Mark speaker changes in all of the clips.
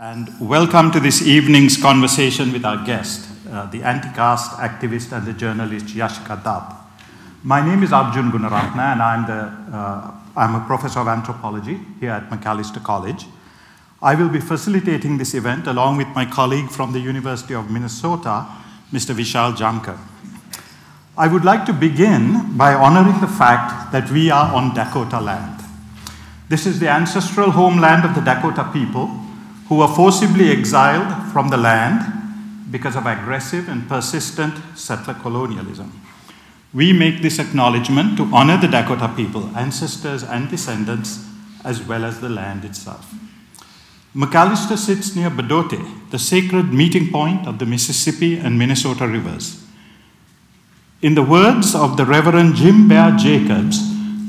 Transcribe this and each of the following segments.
Speaker 1: and welcome to this evening's conversation with our guest, uh, the anti-caste activist and the journalist Yashica Dutt. My name is Arjun Guneratne, and I'm, the, uh, I'm a professor of anthropology here at Macalester College. I will be facilitating this event along with my colleague from the University of Minnesota, Mr. Vishal Jamkar. I would like to begin by honoring the fact that we are on Dakota land. This is the ancestral homeland of the Dakota people who were forcibly exiled from the land because of aggressive and persistent settler colonialism. We make this acknowledgement to honor the Dakota people, ancestors and descendants, as well as the land itself. Macalester sits near Bdote, the sacred meeting point of the Mississippi and Minnesota rivers. In the words of the Reverend Jim Bear Jacobs,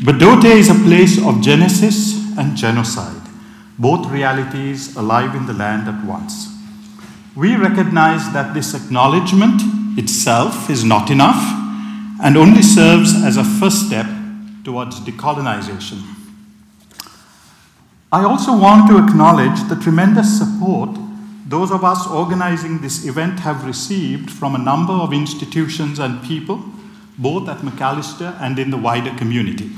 Speaker 1: Bdote is a place of genesis and genocide, both realities alive in the land at once. We recognize that this acknowledgement itself is not enough and only serves as a first step towards decolonization. I also want to acknowledge the tremendous support those of us organizing this event have received from a number of institutions and people, both at Macalester and in the wider community.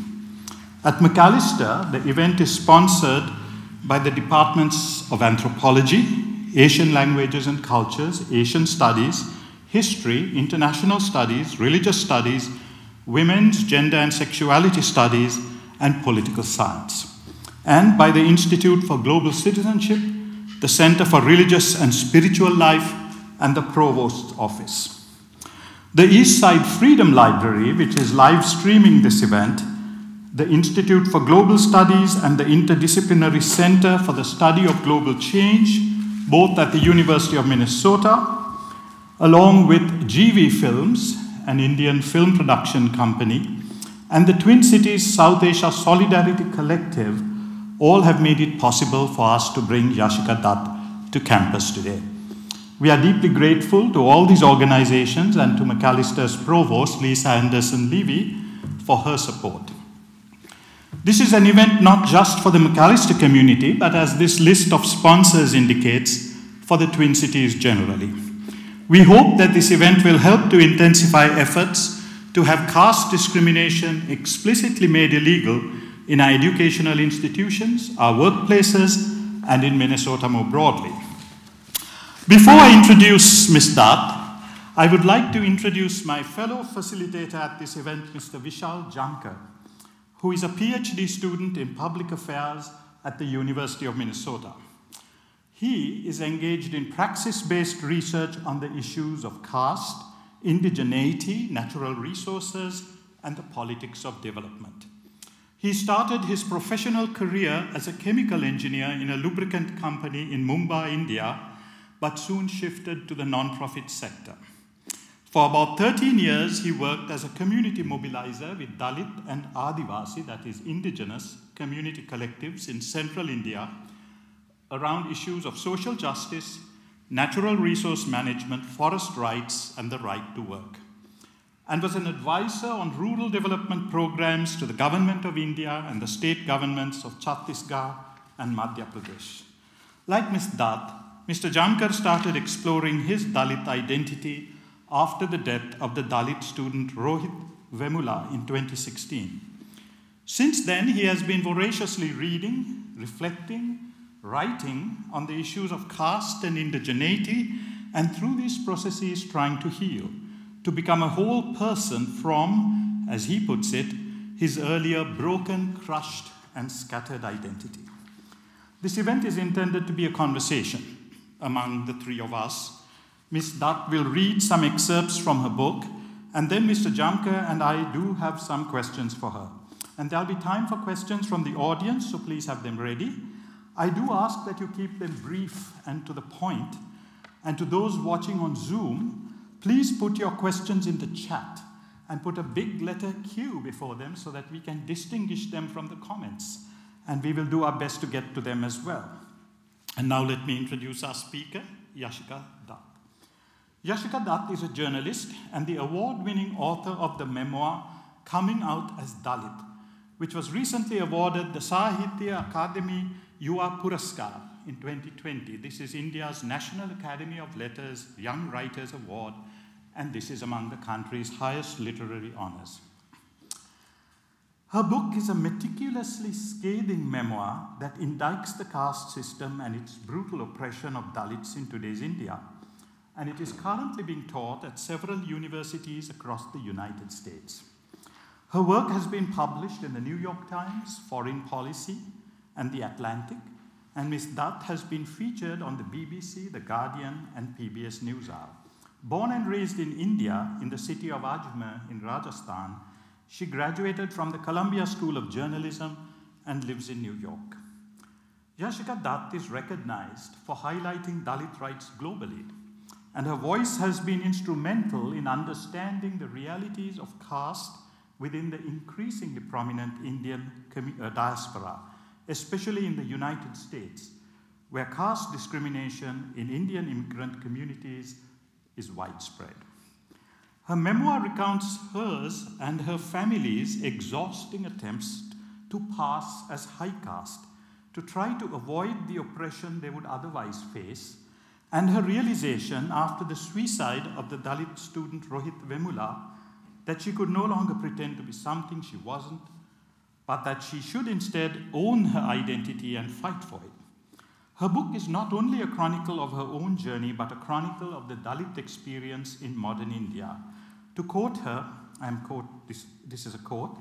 Speaker 1: At Macalester, the event is sponsored by the Departments of Anthropology, Asian Languages and Cultures, Asian Studies, History, International Studies, Religious Studies, Women's, Gender and Sexuality Studies, and Political Science and by the Institute for Global Citizenship, the Center for Religious and Spiritual Life, and the Provost's Office. The East Side Freedom Library, which is live streaming this event, the Institute for Global Studies, and the Interdisciplinary Center for the Study of Global Change, both at the University of Minnesota, along with GV Films, an Indian film production company, and the Twin Cities South Asia Solidarity Collective all have made it possible for us to bring Yashica Dutt to campus today. We are deeply grateful to all these organizations and to Macalester's provost, Lisa Anderson Levy, for her support. This is an event not just for the Macalester community, but as this list of sponsors indicates, for the Twin Cities generally. We hope that this event will help to intensify efforts to have caste discrimination explicitly made illegal in our educational institutions, our workplaces, and in Minnesota more broadly. Before I introduce Ms. Dutt, I would like to introduce my fellow facilitator at this event, Mr. Vishal Jamkar, who is a PhD student in public affairs at the University of Minnesota. He is engaged in praxis-based research on the issues of caste, indigeneity, natural resources, and the politics of development. He started his professional career as a chemical engineer in a lubricant company in Mumbai, India, but soon shifted to the nonprofit sector. For about 13 years, he worked as a community mobilizer with Dalit and Adivasi, that is, indigenous community collectives in central India, around issues of social justice, natural resource management, forest rights, and the right to work and was an advisor on rural development programs to the Government of India and the state governments of Chhattisgarh and Madhya Pradesh. Like Ms. Dutt, Mr. Jamkar started exploring his Dalit identity after the death of the Dalit student Rohit Vemula in 2016. Since then, he has been voraciously reading, reflecting, writing on the issues of caste and indigeneity, and through these processes, trying to heal to become a whole person from, as he puts it, his earlier broken, crushed, and scattered identity. This event is intended to be a conversation among the three of us. Ms. Dutt will read some excerpts from her book, and then Mr. Jamkar and I do have some questions for her. And there'll be time for questions from the audience, so please have them ready. I do ask that you keep them brief and to the point. And to those watching on Zoom, Please put your questions in the chat and put a big letter Q before them so that we can distinguish them from the comments. And we will do our best to get to them as well. And now let me introduce our speaker, Yashica. Yashica Dutt is a journalist and the award-winning author of the memoir Coming Out as Dalit, which was recently awarded the Sahitya Akademi Yuva Puraskar in 2020. This is India's National Academy of Letters Young Writers Award, and this is among the country's highest literary honors. Her book is a meticulously scathing memoir that indicts the caste system and its brutal oppression of Dalits in today's India. And it is currently being taught at several universities across the United States. Her work has been published in the New York Times, Foreign Policy, and The Atlantic, and Ms. Dutt has been featured on the BBC, The Guardian, and PBS NewsHour. Born and raised in India, in the city of Ajmer in Rajasthan, she graduated from the Columbia School of Journalism and lives in New York. Yashica Dutt is recognized for highlighting Dalit rights globally, and her voice has been instrumental in understanding the realities of caste within the increasingly prominent Indian uh, diaspora, especially in the United States, where caste discrimination in Indian immigrant communities is widespread. Her memoir recounts hers and her family's exhausting attempts to pass as high caste, to try to avoid the oppression they would otherwise face, and her realization after the suicide of the Dalit student Rohit Vemula that she could no longer pretend to be something she wasn't, but that she should instead own her identity and fight for it. Her book is not only a chronicle of her own journey, but a chronicle of the Dalit experience in modern India. To quote her, I'm quote, this, this is a quote,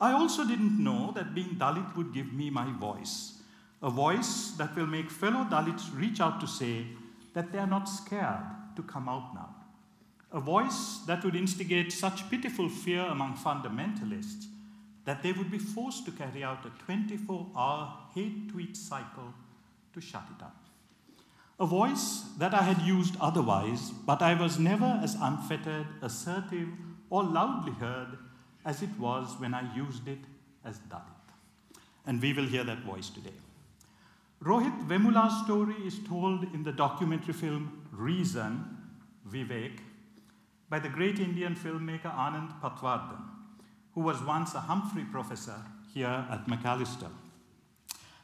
Speaker 1: I also didn't know that being Dalit would give me my voice, a voice that will make fellow Dalits reach out to say that they are not scared to come out now a voice that would instigate such pitiful fear among fundamentalists that they would be forced to carry out a 24 hour hate tweet cycle to shut it up. A voice that I had used otherwise, but I was never as unfettered, assertive, or loudly heard as it was when I used it as Dalit. And we will hear that voice today. Rohit Vemula's story is told in the documentary film Reason, Vivek, by the great Indian filmmaker Anand Patwardhan, who was once a Humphrey professor here at Macalester.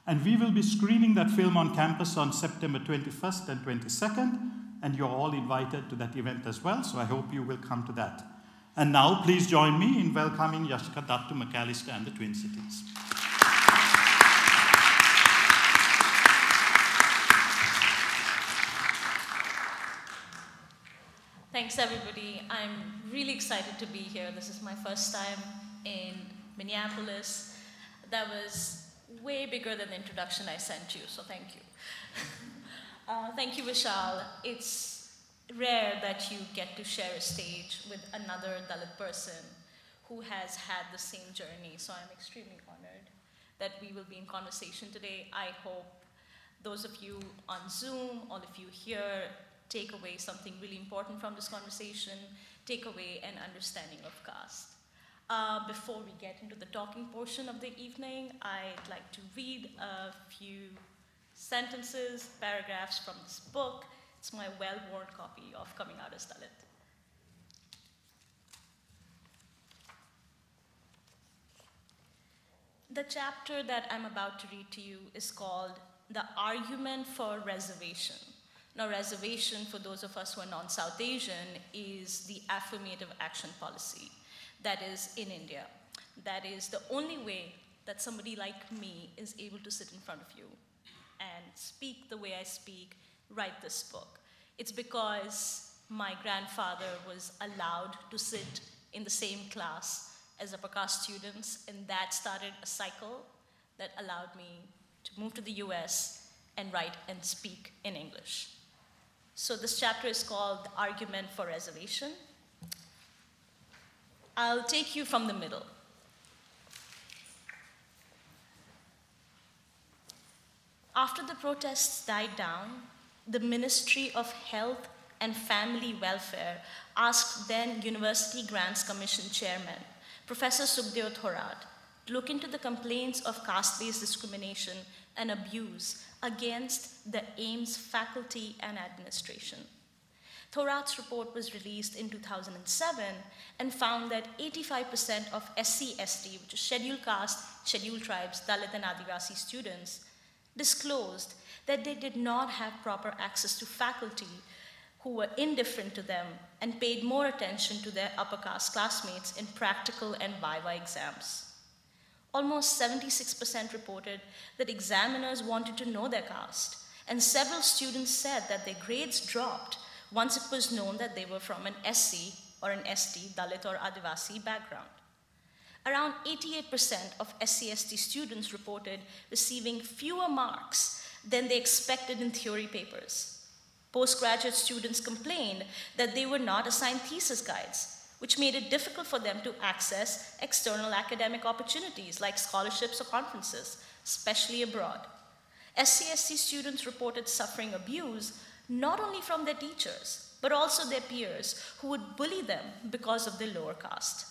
Speaker 1: And we will be screening that film on campus on September 21st and 22nd, and you're all invited to that event as well, so I hope you will come to that. And now, please join me in welcoming Yashica Dutt to Macalester and the Twin Cities.
Speaker 2: Thanks, everybody. I'm really excited to be here. This is my first time in Minneapolis. That was way bigger than the introduction I sent you, so thank you. uh, thank you, Vishal. It's rare that you get to share a stage with another Dalit person who has had the same journey, so I'm extremely honored that we will be in conversation today. I hope those of you on Zoom, all of you here, take away something really important from this conversation, take away an understanding of caste. Uh, before we get into the talking portion of the evening, I'd like to read a few sentences, paragraphs from this book. It's my well-worn copy of Coming Out as Dalit. The chapter that I'm about to read to you is called The Argument for Reservation. Now, reservation, for those of us who are non South Asian, is the affirmative action policy that is in India. That is the only way that somebody like me is able to sit in front of you and speak the way I speak, write this book. It's because my grandfather was allowed to sit in the same class as upper caste students, and that started a cycle that allowed me to move to the US and write and speak in English. So this chapter is called Argument for Reservation. I'll take you from the middle. After the protests died down, the Ministry of Health and Family Welfare asked then University Grants Commission Chairman, Professor Sukhdev Thorat, to look into the complaints of caste-based discrimination and abuse against the AIIMS faculty and administration. Thorat's report was released in 2007 and found that 85% of SC-ST, which is scheduled caste, scheduled tribes, Dalit and Adivasi students, disclosed that they did not have proper access to faculty who were indifferent to them and paid more attention to their upper caste classmates in practical and viva exams. Almost 76% reported that examiners wanted to know their caste, and several students said that their grades dropped once it was known that they were from an SC or an ST, Dalit or Adivasi background. Around 88% of SCST students reported receiving fewer marks than they expected in theory papers. Postgraduate students complained that they were not assigned thesis guides which made it difficult for them to access external academic opportunities like scholarships or conferences, especially abroad. SCST students reported suffering abuse not only from their teachers, but also their peers who would bully them because of their lower caste.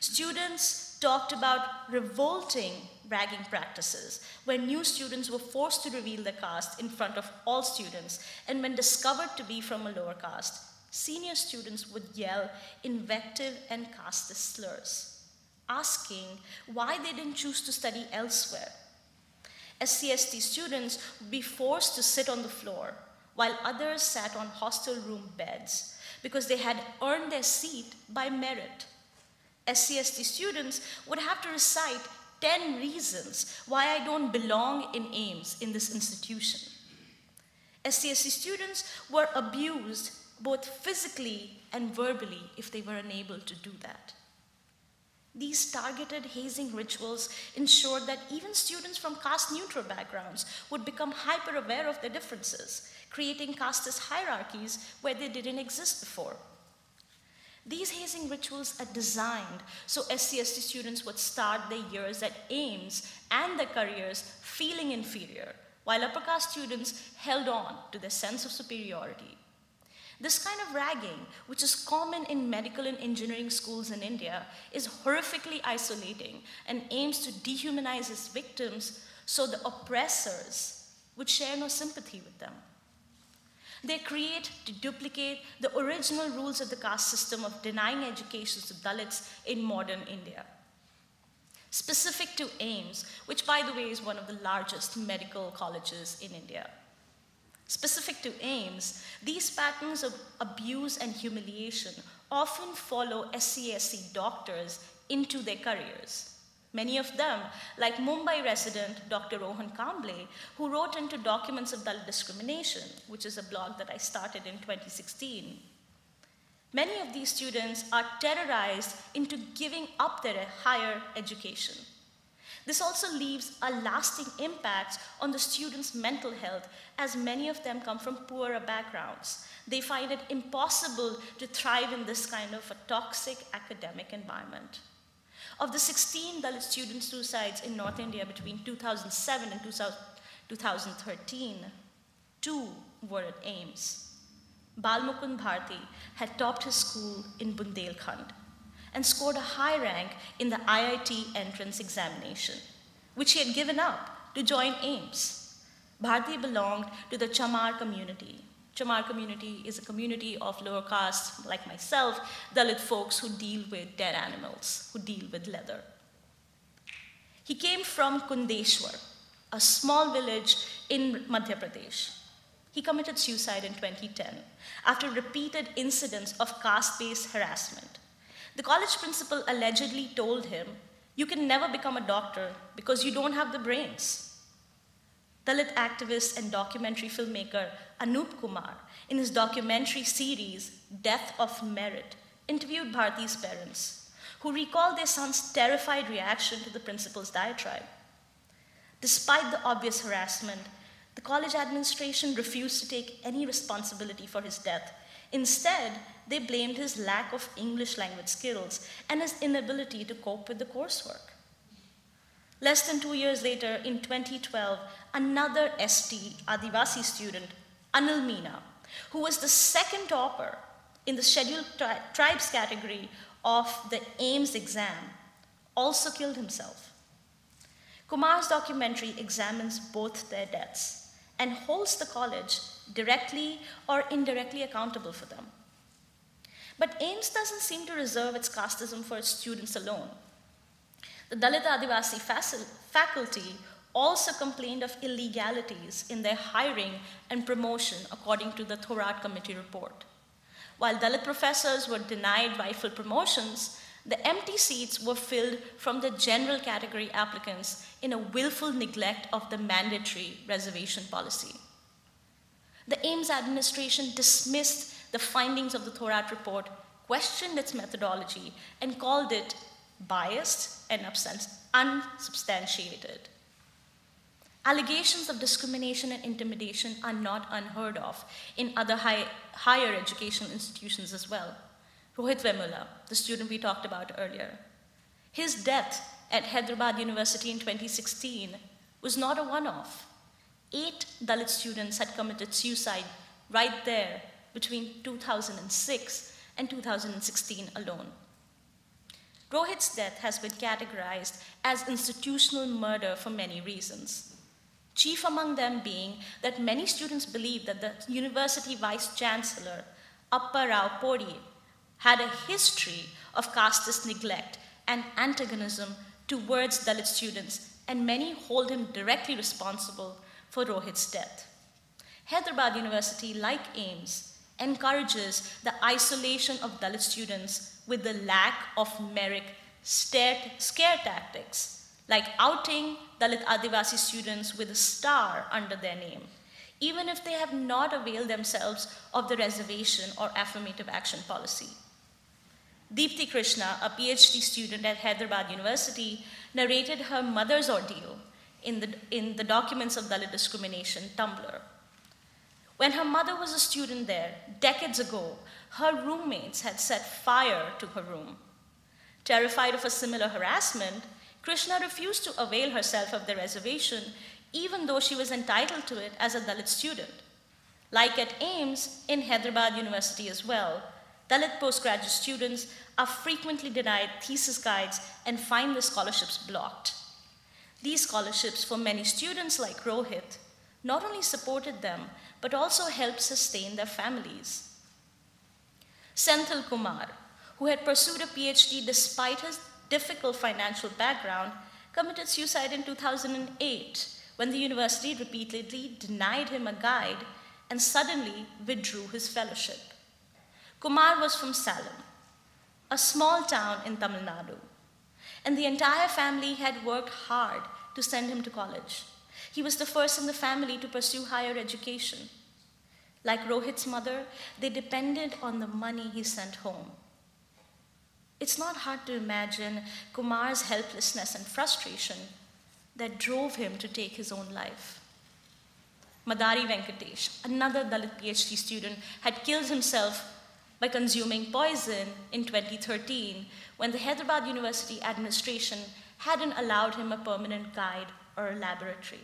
Speaker 2: Students talked about revolting ragging practices where new students were forced to reveal their caste in front of all students and when discovered to be from a lower caste, senior students would yell invective and caste slurs, asking why they didn't choose to study elsewhere. SCST students would be forced to sit on the floor while others sat on hostel room beds because they had earned their seat by merit. SCST students would have to recite 10 reasons why I don't belong in AIIMS in this institution. SCST students were abused both physically and verbally if they were unable to do that. These targeted hazing rituals ensured that even students from caste neutral backgrounds would become hyper aware of their differences, creating casteist hierarchies where they didn't exist before. These hazing rituals are designed so SCST students would start their years at AIIMS and their careers feeling inferior, while upper caste students held on to their sense of superiority. This kind of ragging, which is common in medical and engineering schools in India, is horrifically isolating and aims to dehumanize its victims so the oppressors would share no sympathy with them. They create to duplicate the original rules of the caste system of denying education to Dalits in modern India. Specific to AIIMS, which by the way is one of the largest medical colleges in India. Specific to AIIMS, these patterns of abuse and humiliation often follow SCST doctors into their careers. Many of them, like Mumbai resident Dr. Rohan Kamble, who wrote into Documents of Dalit Discrimination, which is a blog that I started in 2016. Many of these students are terrorized into giving up their higher education. This also leaves a lasting impact on the students' mental health, as many of them come from poorer backgrounds. They find it impossible to thrive in this kind of a toxic academic environment. Of the 16 Dalit student suicides in North India between 2007 and 2013, two were at AIIMS. Balmukund Bharti had topped his school in Bundelkhand and scored a high rank in the IIT entrance examination, which he had given up to join AIIMS. Bharti belonged to the Chamar community. Chamar community is a community of lower caste, like myself, Dalit folks who deal with dead animals, who deal with leather. He came from Kundeshwar, a small village in Madhya Pradesh. He committed suicide in 2010 after repeated incidents of caste based harassment. The college principal allegedly told him, You can never become a doctor because you don't have the brains. Dalit activist and documentary filmmaker Anup Kumar, in his documentary series Death of Merit, interviewed Bharti's parents, who recalled their son's terrified reaction to the principal's diatribe. Despite the obvious harassment, the college administration refused to take any responsibility for his death. Instead, they blamed his lack of English language skills and his inability to cope with the coursework. Less than two years later, in 2012, another ST Adivasi student, Anil Meena, who was the second topper in the scheduled tri- tribes category of the AIIMS exam, also killed himself. Kumar's documentary examines both their deaths and holds the college directly or indirectly accountable for them. But AIIMS doesn't seem to reserve its casteism for its students alone. The Dalit Adivasi faculty also complained of illegalities in their hiring and promotion, according to the Thorat Committee report. While Dalit professors were denied rightful promotions, the empty seats were filled from the general category applicants in a willful neglect of the mandatory reservation policy. The AIIMS administration dismissed the findings of the Thorat report, questioned its methodology, and called it biased and unsubstantiated. Allegations of discrimination and intimidation are not unheard of in other high, higher educational institutions as well. Rohit Vemula, the student we talked about earlier, his death at Hyderabad University in 2016 was not a one off. Eight Dalit students had committed suicide right there between 2006 and 2016 alone. Rohit's death has been categorized as institutional murder for many reasons. Chief among them being that many students believe that the university vice chancellor, Appa Rao Podi, had a history of casteist neglect and antagonism towards Dalit students, and many hold him directly responsible for Rohit's death. Hyderabad University, like AIIMS, encourages the isolation of Dalit students with the lack of merit scare, scare tactics, like outing Dalit Adivasi students with a star under their name, even if they have not availed themselves of the reservation or affirmative action policy. Deepthi Krishna, a PhD student at Hyderabad University, narrated her mother's ordeal in the, in the documents of Dalit discrimination, Tumblr. When her mother was a student there, decades ago, her roommates had set fire to her room. Terrified of a similar harassment, Krishna refused to avail herself of the reservation, even though she was entitled to it as a Dalit student. Like at AIIMS, in Hyderabad University as well, Dalit postgraduate students are frequently denied thesis guides and find the scholarships blocked. These scholarships, for many students like Rohit, not only supported them, but also helped sustain their families. Senthil Kumar, who had pursued a PhD despite his difficult financial background, committed suicide in 2008 when the university repeatedly denied him a guide and suddenly withdrew his fellowship. Kumar was from Salem, a small town in Tamil Nadu, and the entire family had worked hard to send him to college. He was the first in the family to pursue higher education. Like Rohit's mother, they depended on the money he sent home. It's not hard to imagine Kumar's helplessness and frustration that drove him to take his own life. Madari Venkatesh, another Dalit PhD student, had killed himself by consuming poison in 2013 when the Hyderabad University administration hadn't allowed him a permanent guide or a laboratory.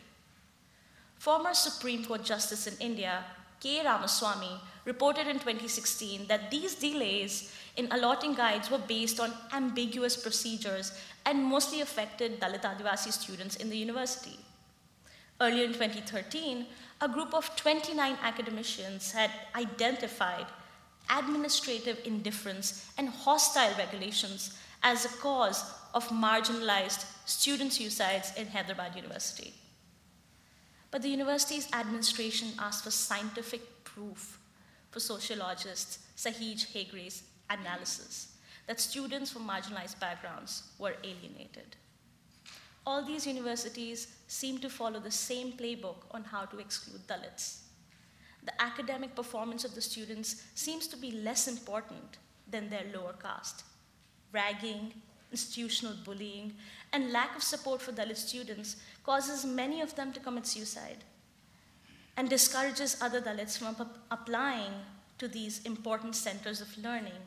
Speaker 2: Former Supreme Court Justice in India, K. Ramaswamy, reported in 2016 that these delays in allotting guides were based on ambiguous procedures and mostly affected Dalit Adivasi students in the university. Earlier in 2013, a group of 29 academicians had identified administrative indifference, and hostile regulations as a cause of marginalized student suicides in Hyderabad University. But the university's administration asked for scientific proof for sociologist Sahij Hegre's analysis that students from marginalized backgrounds were alienated. All these universities seem to follow the same playbook on how to exclude Dalits the academic performance of the students seems to be less important than their lower caste. Ragging, institutional bullying, and lack of support for Dalit students causes many of them to commit suicide and discourages other Dalits from applying to these important centers of learning,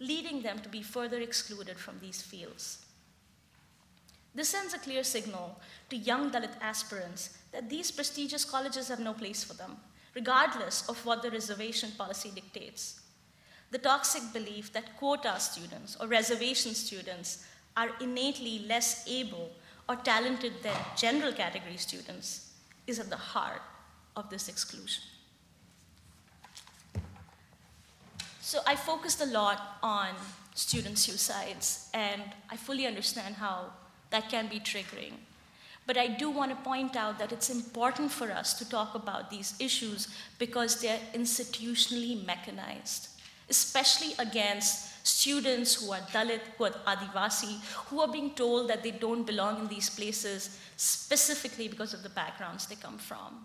Speaker 2: leading them to be further excluded from these fields. This sends a clear signal to young Dalit aspirants that these prestigious colleges have no place for them regardless of what the reservation policy dictates. The toxic belief that quota students or reservation students are innately less able or talented than general category students is at the heart of this exclusion. So I focused a lot on student suicides, and I fully understand how that can be triggering. But I do want to point out that it's important for us to talk about these issues because they're institutionally mechanized, especially against students who are Dalit, who are Adivasi, who are being told that they don't belong in these places specifically because of the backgrounds they come from.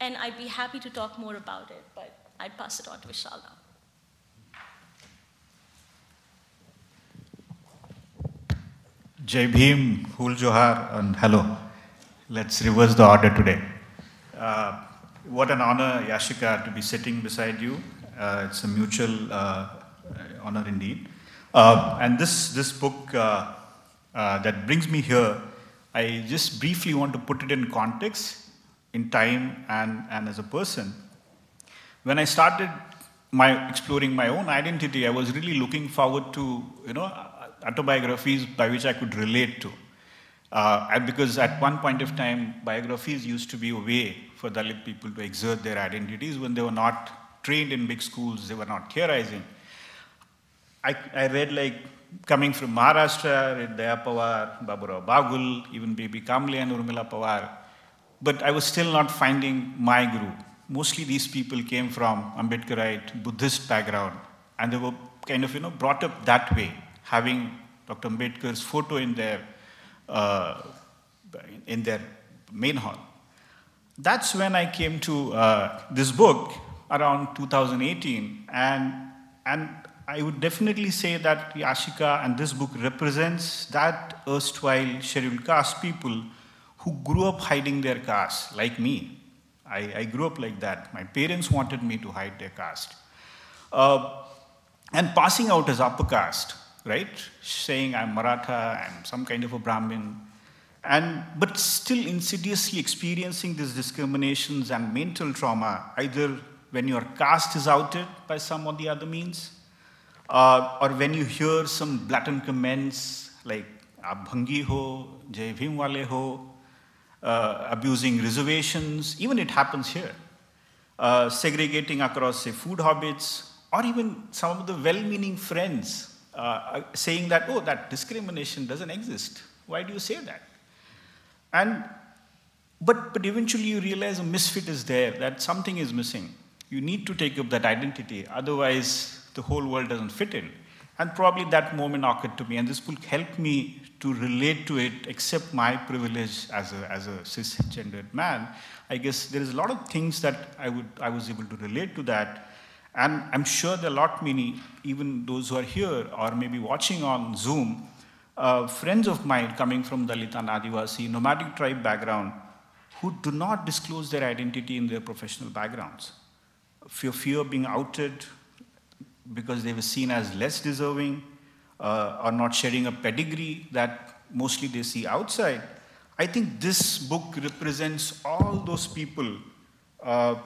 Speaker 2: And I'd be happy to talk more about it, but I'd pass it on to Vishal now.
Speaker 3: Jai Bhim, Hul Johar, and hello. Let's reverse the order today. Uh, what an honor, Yashica, to be sitting beside you. Uh, it's a mutual uh, honor indeed. Uh, and this, this book uh, uh, that brings me here, I just briefly want to put it in context, in time, and, and as a person. When I started my exploring my own identity, I was really looking forward to, you know, autobiographies by which I could relate to. Uh, because at one point of time, biographies used to be a way for Dalit people to exert their identities when they were not trained in big schools, they were not theorizing. I, I read like coming from Maharashtra, read Daya Pawar, Baburao Bagul, even Baby Kamble and Urmila Pawar. But I was still not finding my guru. Mostly these people came from Ambedkarite, Buddhist background, and they were kind of, you know, brought up that way having Dr. Ambedkar's photo in their, uh, in their main hall. That's when I came to uh, this book around 2018, and, and I would definitely say that Yashica and this book represents that erstwhile scheduled caste people who grew up hiding their caste, like me. I, I grew up like that. My parents wanted me to hide their caste. Uh, and passing out as upper caste right? Saying I'm Maratha, I'm some kind of a Brahmin, and but still insidiously experiencing these discriminations and mental trauma, either when your caste is outed by some or the other means, uh, or when you hear some blatant comments like Abhangi ho, Jai Bhim wale ho, uh, abusing reservations, even it happens here. Uh, segregating across, say, food habits, or even some of the well meaning friends uh, saying that, oh, that discrimination doesn't exist. Why do you say that? And, but, but eventually you realize a misfit is there, that something is missing. You need to take up that identity, otherwise the whole world doesn't fit in. And probably that moment occurred to me, and this book helped me to relate to it, accept my privilege as a, as a cisgendered man. I guess there is a lot of things that I, would, I was able to relate to that and I'm sure there are a lot many, even those who are here or maybe watching on Zoom, uh, friends of mine coming from Dalit and Adivasi, nomadic tribe background, who do not disclose their identity in their professional backgrounds. Fear, fear of being outed because they were seen as less deserving uh, or not sharing a pedigree that mostly they see outside. I think this book represents all those people uh,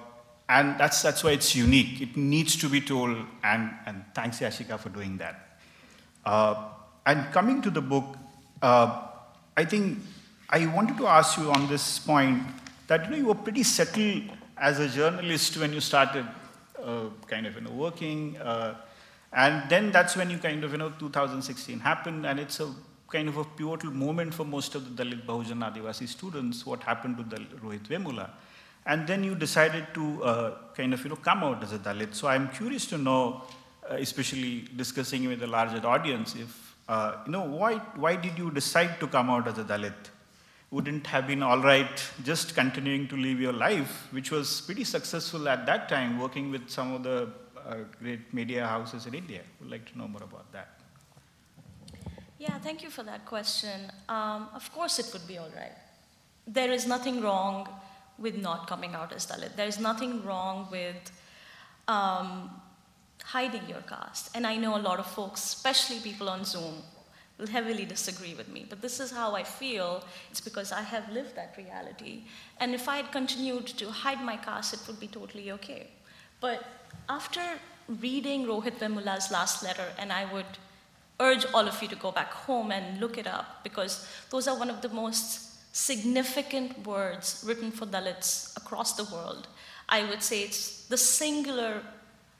Speaker 3: and that's, that's why it's unique. It needs to be told, and, and thanks, Yashica, for doing that. Uh, and coming to the book, uh, I think I wanted to ask you on this point that you know you were pretty settled as a journalist when you started uh, kind of you know working, uh, and then that's when you kind of you know 2016 happened, and it's a kind of a pivotal moment for most of the Dalit Bahujan Adivasi students. What happened to the Rohit Vemula? And then you decided to uh, kind of you know come out as a Dalit. So I'm curious to know, uh, especially discussing with a larger audience, if uh, you know why why did you decide to come out as a Dalit? Wouldn't have been all right just continuing to live your life, which was pretty successful at that time, working with some of the uh, great media houses in India. Would like to know more about that.
Speaker 2: Yeah, thank you for that question. Um, of course, it would be all right. There is nothing wrong with not coming out as Dalit. There's nothing wrong with um, hiding your caste. And I know a lot of folks, especially people on Zoom, will heavily disagree with me. But this is how I feel. It's because I have lived that reality. And if I had continued to hide my caste, it would be totally okay. But after reading Rohit Vemula's last letter, and I would urge all of you to go back home and look it up because those are one of the most significant words written for Dalits across the world. I would say it's the singular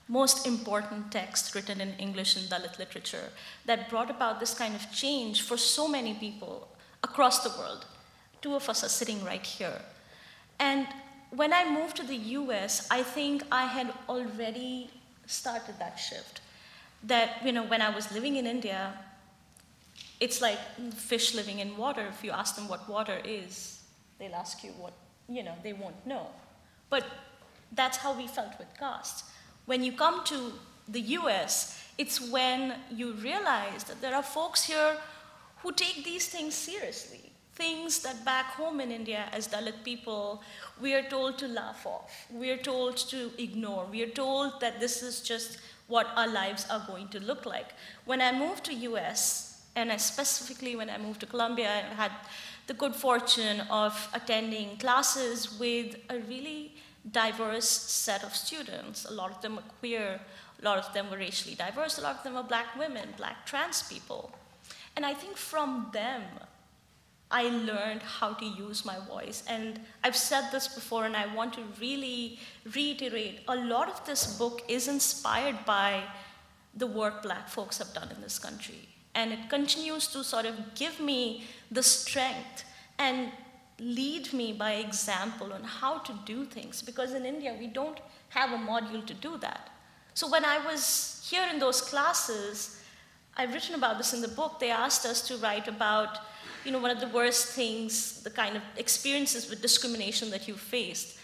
Speaker 2: most important text written in English and Dalit literature that brought about this kind of change for so many people across the world. two of us are sitting right here. And when I moved to the US, I think I had already started that shift. That, you know, when I was living in India, it's like fish living in water. If you ask them what water is, they'll ask you what, you know, they won't know. But that's how we felt with caste. When you come to the US, it's when you realize that there are folks here who take these things seriously. Things that back home in India, as Dalit people, we are told to laugh off. We are told to ignore. We are told that this is just what our lives are going to look like. When I moved to US, and specifically when I moved to Columbia, I had the good fortune of attending classes with a really diverse set of students. A lot of them were queer, a lot of them were racially diverse, a lot of them were black women, black trans people. And I think from them, I learned how to use my voice. And I've said this before, and I want to really reiterate a lot of this book is inspired by the work black folks have done in this country. And it continues to sort of give me the strength and lead me by example on how to do things. Because in India, we don't have a module to do that. So when I was here in those classes, I've written about this in the book. They asked us to write about you know, one of the worst things, the kind of experiences with discrimination that you faced.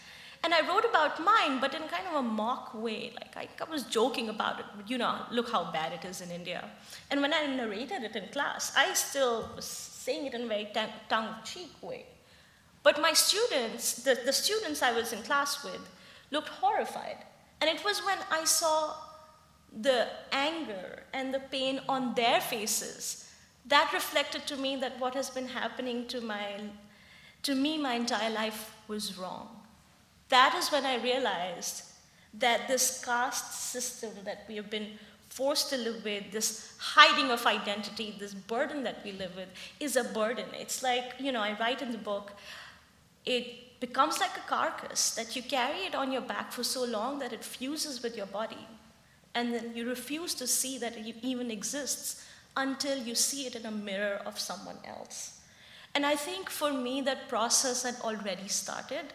Speaker 2: And I wrote about mine, but in kind of a mock way. Like I, I was joking about it, you know, look how bad it is in India. And when I narrated it in class, I still was saying it in a very tongue-in-cheek way. But my students, the, the students I was in class with, looked horrified. And it was when I saw the anger and the pain on their faces that reflected to me that what has been happening to my to me my entire life was wrong that is when i realized that this caste system that we have been forced to live with this hiding of identity this burden that we live with is a burden it's like you know i write in the book it becomes like a carcass that you carry it on your back for so long that it fuses with your body and then you refuse to see that it even exists until you see it in a mirror of someone else. And I think for me, that process had already started.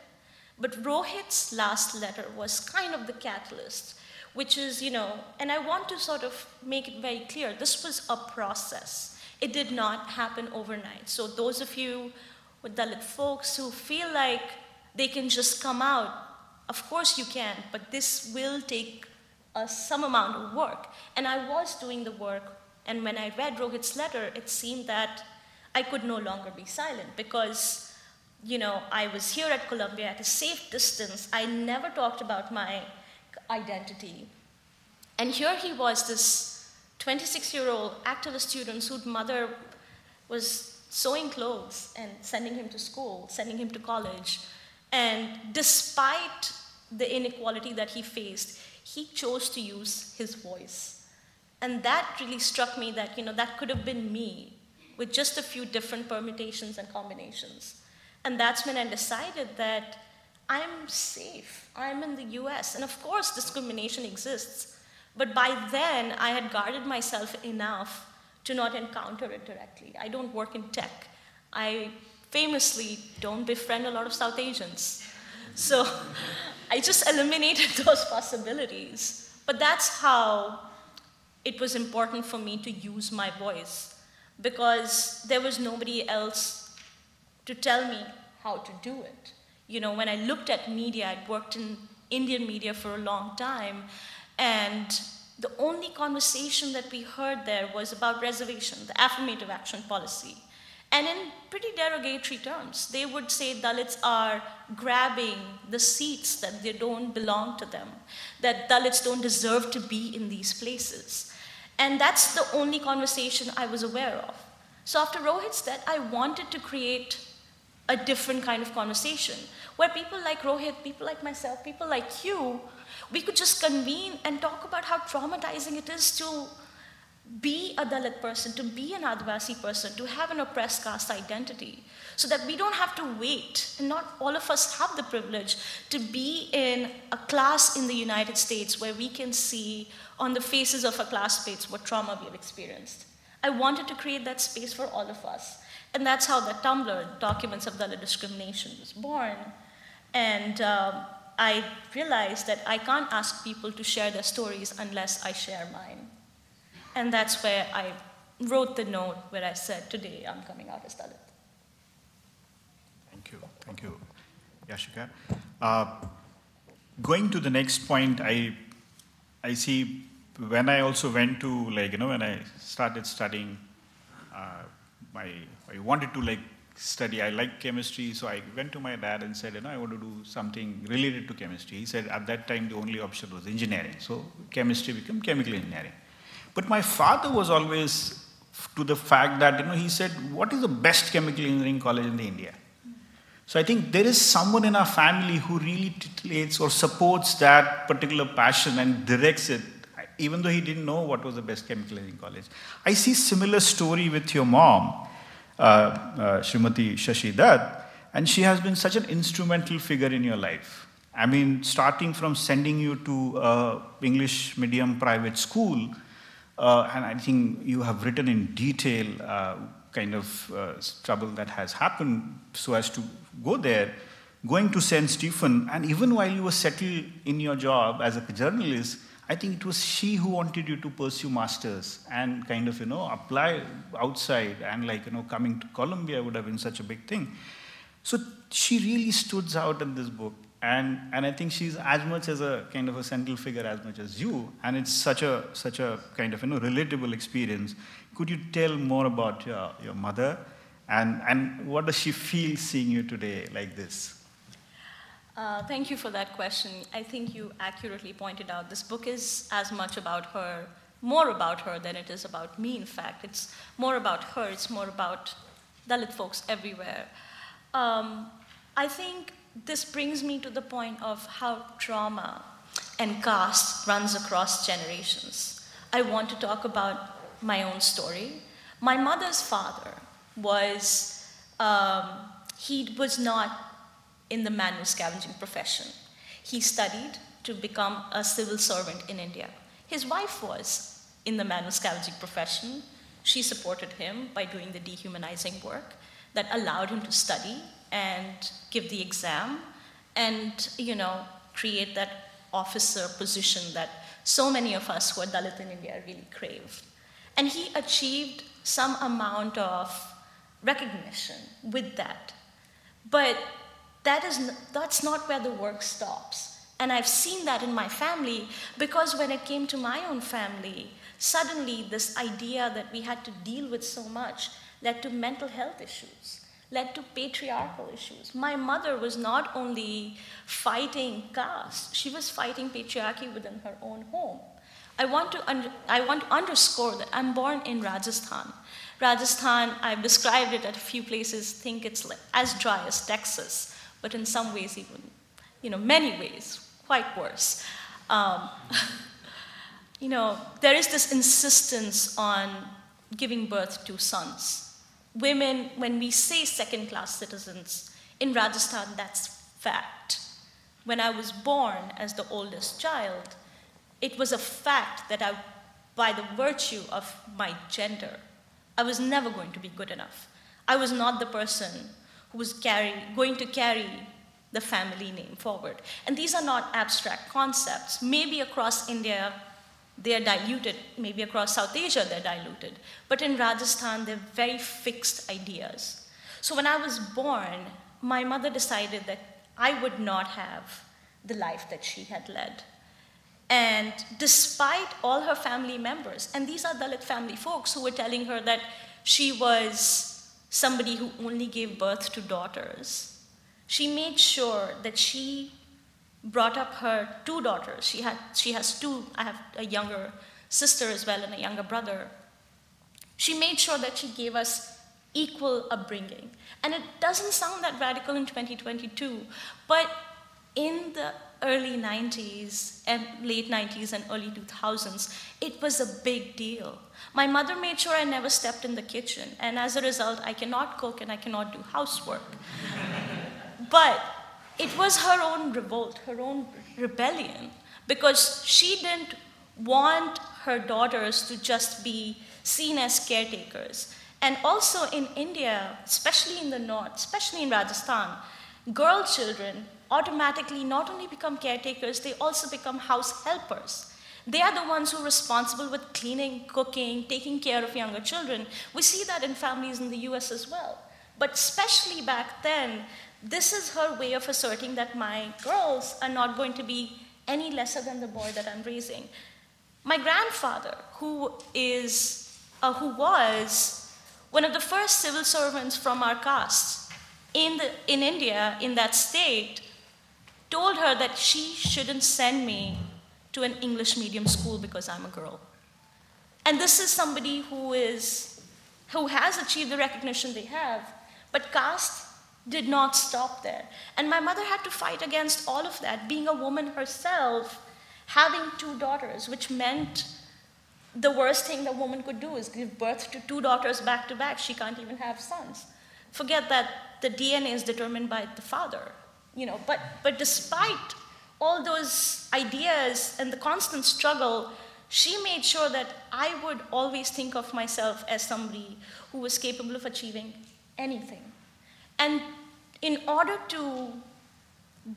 Speaker 2: But Rohit's last letter was kind of the catalyst, which is, you know, and I want to sort of make it very clear this was a process. It did not happen overnight. So, those of you with Dalit folks who feel like they can just come out, of course you can, but this will take uh, some amount of work. And I was doing the work and when I read Rohit's letter, it seemed that I could no longer be silent because, you know, I was here at Columbia at a safe distance. I never talked about my identity. And here he was, this 26 year old activist student whose mother was sewing clothes and sending him to school, sending him to college. And despite the inequality that he faced, he chose to use his voice. And that really struck me that, you know, that could have been me with just a few different permutations and combinations. And that's when I decided that I'm safe. I'm in the US. And of course, discrimination exists. But by then, I had guarded myself enough to not encounter it directly. I don't work in tech. I famously don't befriend a lot of South Asians. So I just eliminated those possibilities. But that's how it was important for me to use my voice because there was nobody else to tell me how to do it. You know, when I looked at media, I'd worked in Indian media for a long time, and the only conversation that we heard there was about reservation, the affirmative action policy. And in pretty derogatory terms, they would say Dalits are grabbing the seats that they don't belong to them, that Dalits don't deserve to be in these places. And that's the only conversation I was aware of. So after Rohit's death, I wanted to create a different kind of conversation where people like Rohit, people like myself, people like you, we could just convene and talk about how traumatizing it is to be a Dalit person, to be an Adivasi person, to have an oppressed caste identity, so that we don't have to wait, and not all of us have the privilege to be in a class in the United States where we can see on the faces of our classmates what trauma we have experienced. I wanted to create that space for all of us. And that's how the Tumblr, Documents of Dalit Discrimination, was born. And um, I realized that I can't ask people to share their stories unless I share mine. And that's where I wrote the note where I said, Today I'm coming out as Dalit.
Speaker 3: Thank you. Thank you, Yashica. Uh, going to the next point, I, I see when I also went to, like, you know, when I started studying, uh, my, I wanted to, like, study, I like chemistry, so I went to my dad and said, you know, I want to do something related to chemistry. He said at that time the only option was engineering, so chemistry became chemical engineering. But my father was always to the fact that, you know, he said, what is the best chemical engineering college in the India? So I think there is someone in our family who really titillates or supports that particular passion and directs it, even though he didn't know what was the best chemical engineering college. I see similar story with your mom Srimati Shashi Dutt, and she has been such an instrumental figure in your life. I mean, starting from sending you to uh, English medium private school, uh, and I think you have written in detail uh, kind of uh, trouble that has happened so as to go there, going to St. Stephen, and even while you were settled in your job as a journalist, I think it was she who wanted you to pursue masters and kind of, you know, apply outside and like, you know, coming to Columbia would have been such a big thing. So she really stood out in this book. And, and I think she's as much as a kind of a central figure as much as you. And it's such a, such a kind of, you know, relatable experience. Could you tell more about your, your mother and, and what does she feel seeing you today like this?
Speaker 2: Uh, thank you for that question. I think you accurately pointed out this book is as much about her, more about her than it is about me, in fact. It's more about her, it's more about Dalit folks everywhere. Um, I think this brings me to the point of how trauma and caste runs across generations. I want to talk about my own story. My mother's father was, um, he was not in the manual scavenging profession. He studied to become a civil servant in India. His wife was in the manual scavenging profession. She supported him by doing the dehumanizing work that allowed him to study and give the exam and, you know, create that officer position that so many of us who are Dalit in India really crave. And he achieved some amount of recognition with that. But that is, that's not where the work stops. And I've seen that in my family because when it came to my own family, suddenly this idea that we had to deal with so much led to mental health issues, led to patriarchal issues. My mother was not only fighting caste, she was fighting patriarchy within her own home. I want to, I want to underscore that I'm born in Rajasthan. Rajasthan, I've described it at a few places, think it's as dry as Texas but in some ways, even, you know, many ways, quite worse. Um, you know, there is this insistence on giving birth to sons. Women, when we say second class citizens, in Rajasthan, that's fact. When I was born as the oldest child, it was a fact that I, by the virtue of my gender, I was never going to be good enough. I was not the person who was carry, going to carry the family name forward. And these are not abstract concepts. Maybe across India, they're diluted. Maybe across South Asia, they're diluted. But in Rajasthan, they're very fixed ideas. So when I was born, my mother decided that I would not have the life that she had led. And despite all her family members, and these are Dalit family folks who were telling her that she was somebody who only gave birth to daughters, she made sure that she brought up her two daughters. She, had, she has two, I have a younger sister as well and a younger brother. She made sure that she gave us equal upbringing. And it doesn't sound that radical in 2022, but in the early 90s and late 90s and early 2000s, it was a big deal. My mother made sure I never stepped in the kitchen, and as a result, I cannot cook and I cannot do housework. but it was her own revolt, her own rebellion, because she didn't want her daughters to just be seen as caretakers. And also in India, especially in the north, especially in Rajasthan, girl children automatically not only become caretakers, they also become house helpers. They are the ones who are responsible with cleaning, cooking, taking care of younger children. We see that in families in the US as well. But especially back then, this is her way of asserting that my girls are not going to be any lesser than the boy that I'm raising. My grandfather, who is, uh, who was one of the first civil servants from our caste in, the, in India, in that state, told her that she shouldn't send me to an English medium school because I'm a girl. And this is somebody who is, who has achieved the recognition they have, but caste did not stop there. And my mother had to fight against all of that, being a woman herself, having two daughters, which meant the worst thing a woman could do is give birth to two daughters back to back. She can't even have sons. Forget that the DNA is determined by the father, you know. But but despite all those ideas and the constant struggle, she made sure that I would always think of myself as somebody who was capable of achieving anything. And in order to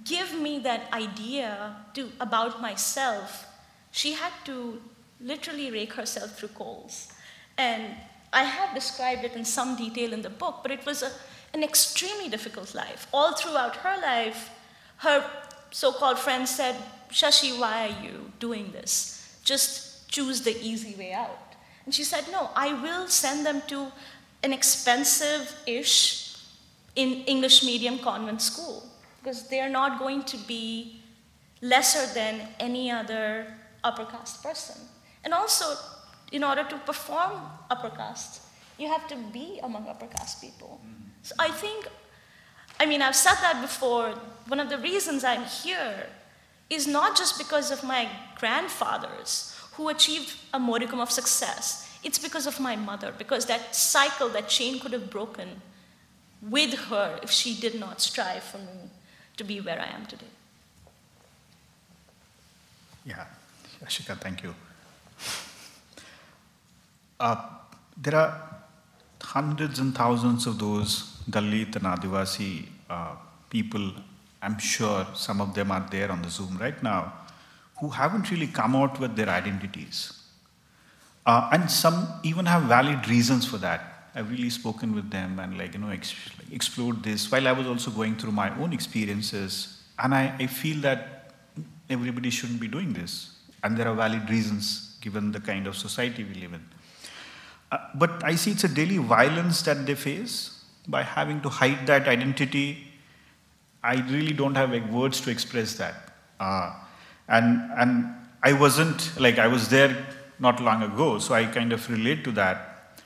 Speaker 2: give me that idea to, about myself, she had to literally rake herself through coals. And I have described it in some detail in the book, but it was a, an extremely difficult life. All throughout her life, her so called friends said, Shashi, why are you doing this? Just choose the easy way out. And she said, No, I will send them to an expensive ish in English medium convent school because they're not going to be lesser than any other upper caste person. And also, in order to perform upper caste, you have to be among upper caste people. Mm. So I think, I mean, I've said that before. One of the reasons I'm here is not just because of my grandfathers who achieved a modicum of success. It's because of my mother, because that cycle, that chain could have broken with her if she did not strive for me to be where I am today.
Speaker 3: Yeah, Ashika, thank you. Uh, there are hundreds and thousands of those Dalit and Adivasi uh, people, I'm sure some of them are there on the Zoom right now, who haven't really come out with their identities. Uh, and some even have valid reasons for that. I've really spoken with them and like you know ex- explored this while I was also going through my own experiences, and I, I feel that everybody shouldn't be doing this, and there are valid reasons given the kind of society we live in. Uh, but I see it's a daily violence that they face by having to hide that identity. I really don't have like, words to express that. Uh, and, and I wasn't, like, I was there not long ago, so I kind of relate to that.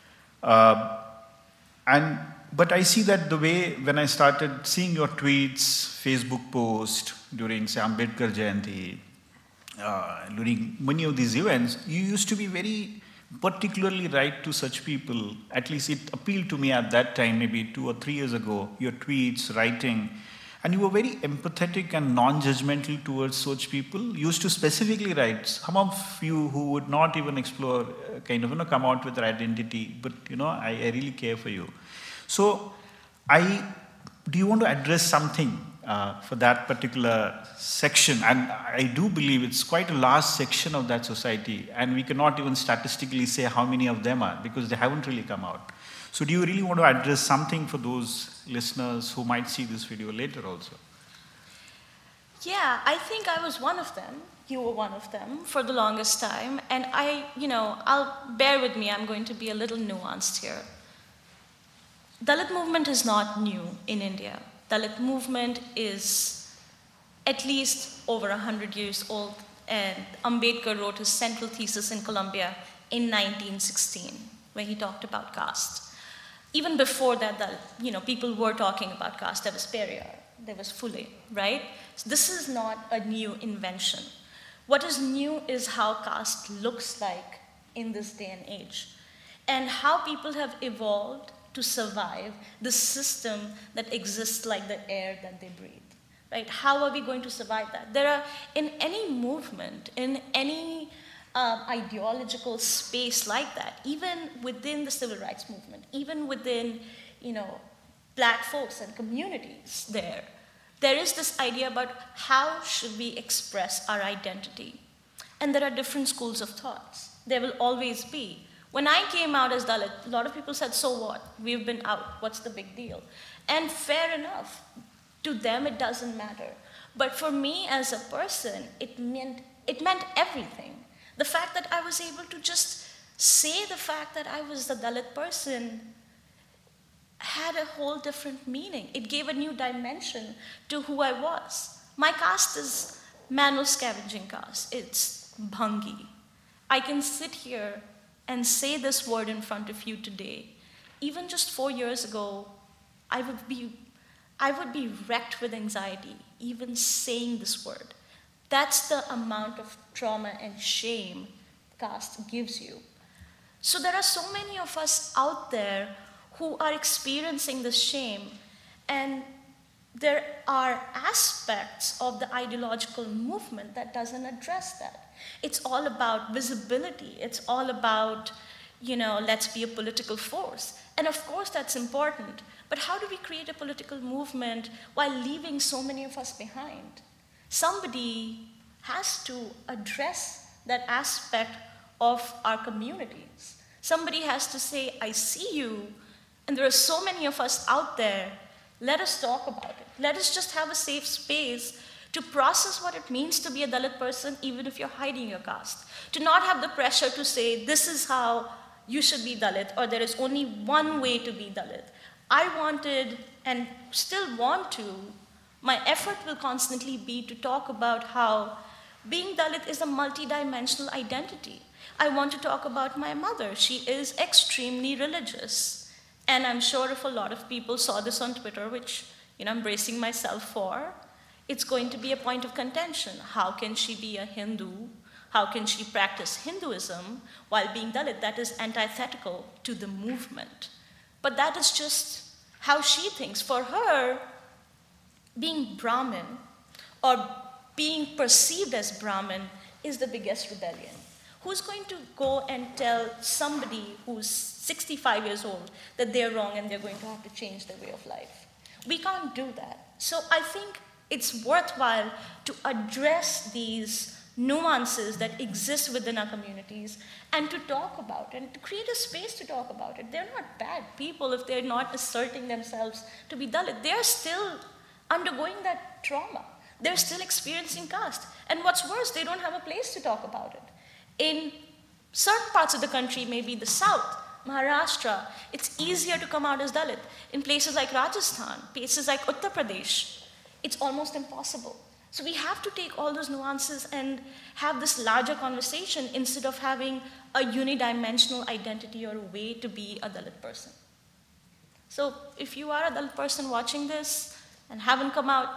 Speaker 3: Uh, and, but I see that the way when I started seeing your tweets, Facebook post during, say, Ambedkar Jayanti, uh, during many of these events, you used to be very particularly write to such people. At least it appealed to me at that time, maybe two or three years ago, your tweets, writing. And you were very empathetic and non judgmental towards such people. You used to specifically write, some of you who would not even explore, uh, kind of, you know, come out with their identity, but, you know, I, I really care for you. So, I, do you want to address something uh, for that particular section. And I do believe it's quite a large section of that society, and we cannot even statistically say how many of them are because they haven't really come out. So, do you really want to address something for those listeners who might see this video later also?
Speaker 2: Yeah, I think I was one of them. You were one of them for the longest time. And I, you know, I'll bear with me, I'm going to be a little nuanced here. Dalit movement is not new in India. Dalit movement is at least over 100 years old, and Ambedkar wrote his central thesis in Columbia in 1916, where he talked about caste. Even before that, you know, people were talking about caste. There was Periyar, there was Phule, right? So this is not a new invention. What is new is how caste looks like in this day and age, and how people have evolved to survive the system that exists like the air that they breathe. Right? How are we going to survive that? There are, in any movement, in any um, ideological space like that, even within the civil rights movement, even within, you know, black folks and communities there, there is this idea about how should we express our identity. And there are different schools of thoughts. There will always be. When I came out as Dalit, a lot of people said, so what? We've been out. What's the big deal? And fair enough. To them, it doesn't matter. But for me as a person, it meant, it meant everything. The fact that I was able to just say the fact that I was the Dalit person had a whole different meaning. It gave a new dimension to who I was. My caste is manual scavenging caste. It's Bhangi. I can sit here and say this word in front of you today. Even just four years ago, I would be, I would be wrecked with anxiety, even saying this word. That's the amount of trauma and shame caste gives you. So there are so many of us out there who are experiencing this shame, and there are aspects of the ideological movement that doesn't address that. It's all about visibility. It's all about, you know, let's be a political force. And of course, that's important. But how do we create a political movement while leaving so many of us behind? Somebody has to address that aspect of our communities. Somebody has to say, I see you, and there are so many of us out there. Let us talk about it. Let us just have a safe space to process what it means to be a Dalit person, even if you're hiding your caste. To not have the pressure to say, this is how you should be Dalit, or there is only one way to be Dalit. I wanted, and still want to, my effort will constantly be to talk about how being Dalit is a multidimensional identity. I want to talk about my mother. She is extremely religious. And I'm sure if a lot of people saw this on Twitter, which you know, I'm bracing myself for, it's going to be a point of contention. How can she be a Hindu? How can she practice Hinduism while being Dalit? That is antithetical to the movement. But that is just how she thinks. For her, being Brahmin or being perceived as Brahmin is the biggest rebellion. Who's going to go and tell somebody who's 65 years old that they're wrong and they're going to have to change their way of life? We can't do that. So I think it's worthwhile to address these nuances that exist within our communities and to talk about and to create a space to talk about it. They're not bad people if they're not asserting themselves to be Dalit. They're still undergoing that trauma. They're still experiencing caste. And what's worse, they don't have a place to talk about it. In certain parts of the country, maybe the south, Maharashtra, it's easier to come out as Dalit. In places like Rajasthan, places like Uttar Pradesh, it's almost impossible. So we have to take all those nuances and have this larger conversation instead of having a unidimensional identity or a way to be a Dalit person. So if you are a Dalit person watching this and haven't come out,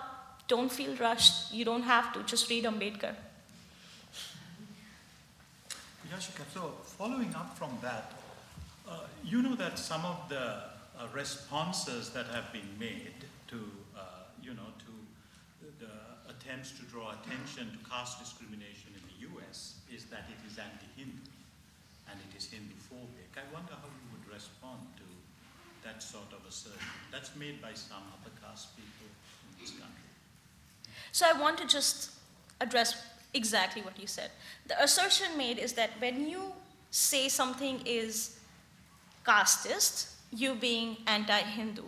Speaker 2: don't feel rushed. You don't have to. Just read Ambedkar.
Speaker 1: Yashica, so following up from that, uh, you know that some of the uh, responses that have been made to, uh, you know, to the attempts to draw attention to caste discrimination in the US is that it is anti-Hindu and it is Hindu-phobic. I wonder how you would respond to that sort of assertion. That's made by some upper caste people in this country.
Speaker 2: So I want to just address exactly what you said. The assertion made is that when you say something is casteist, you being anti-Hindu.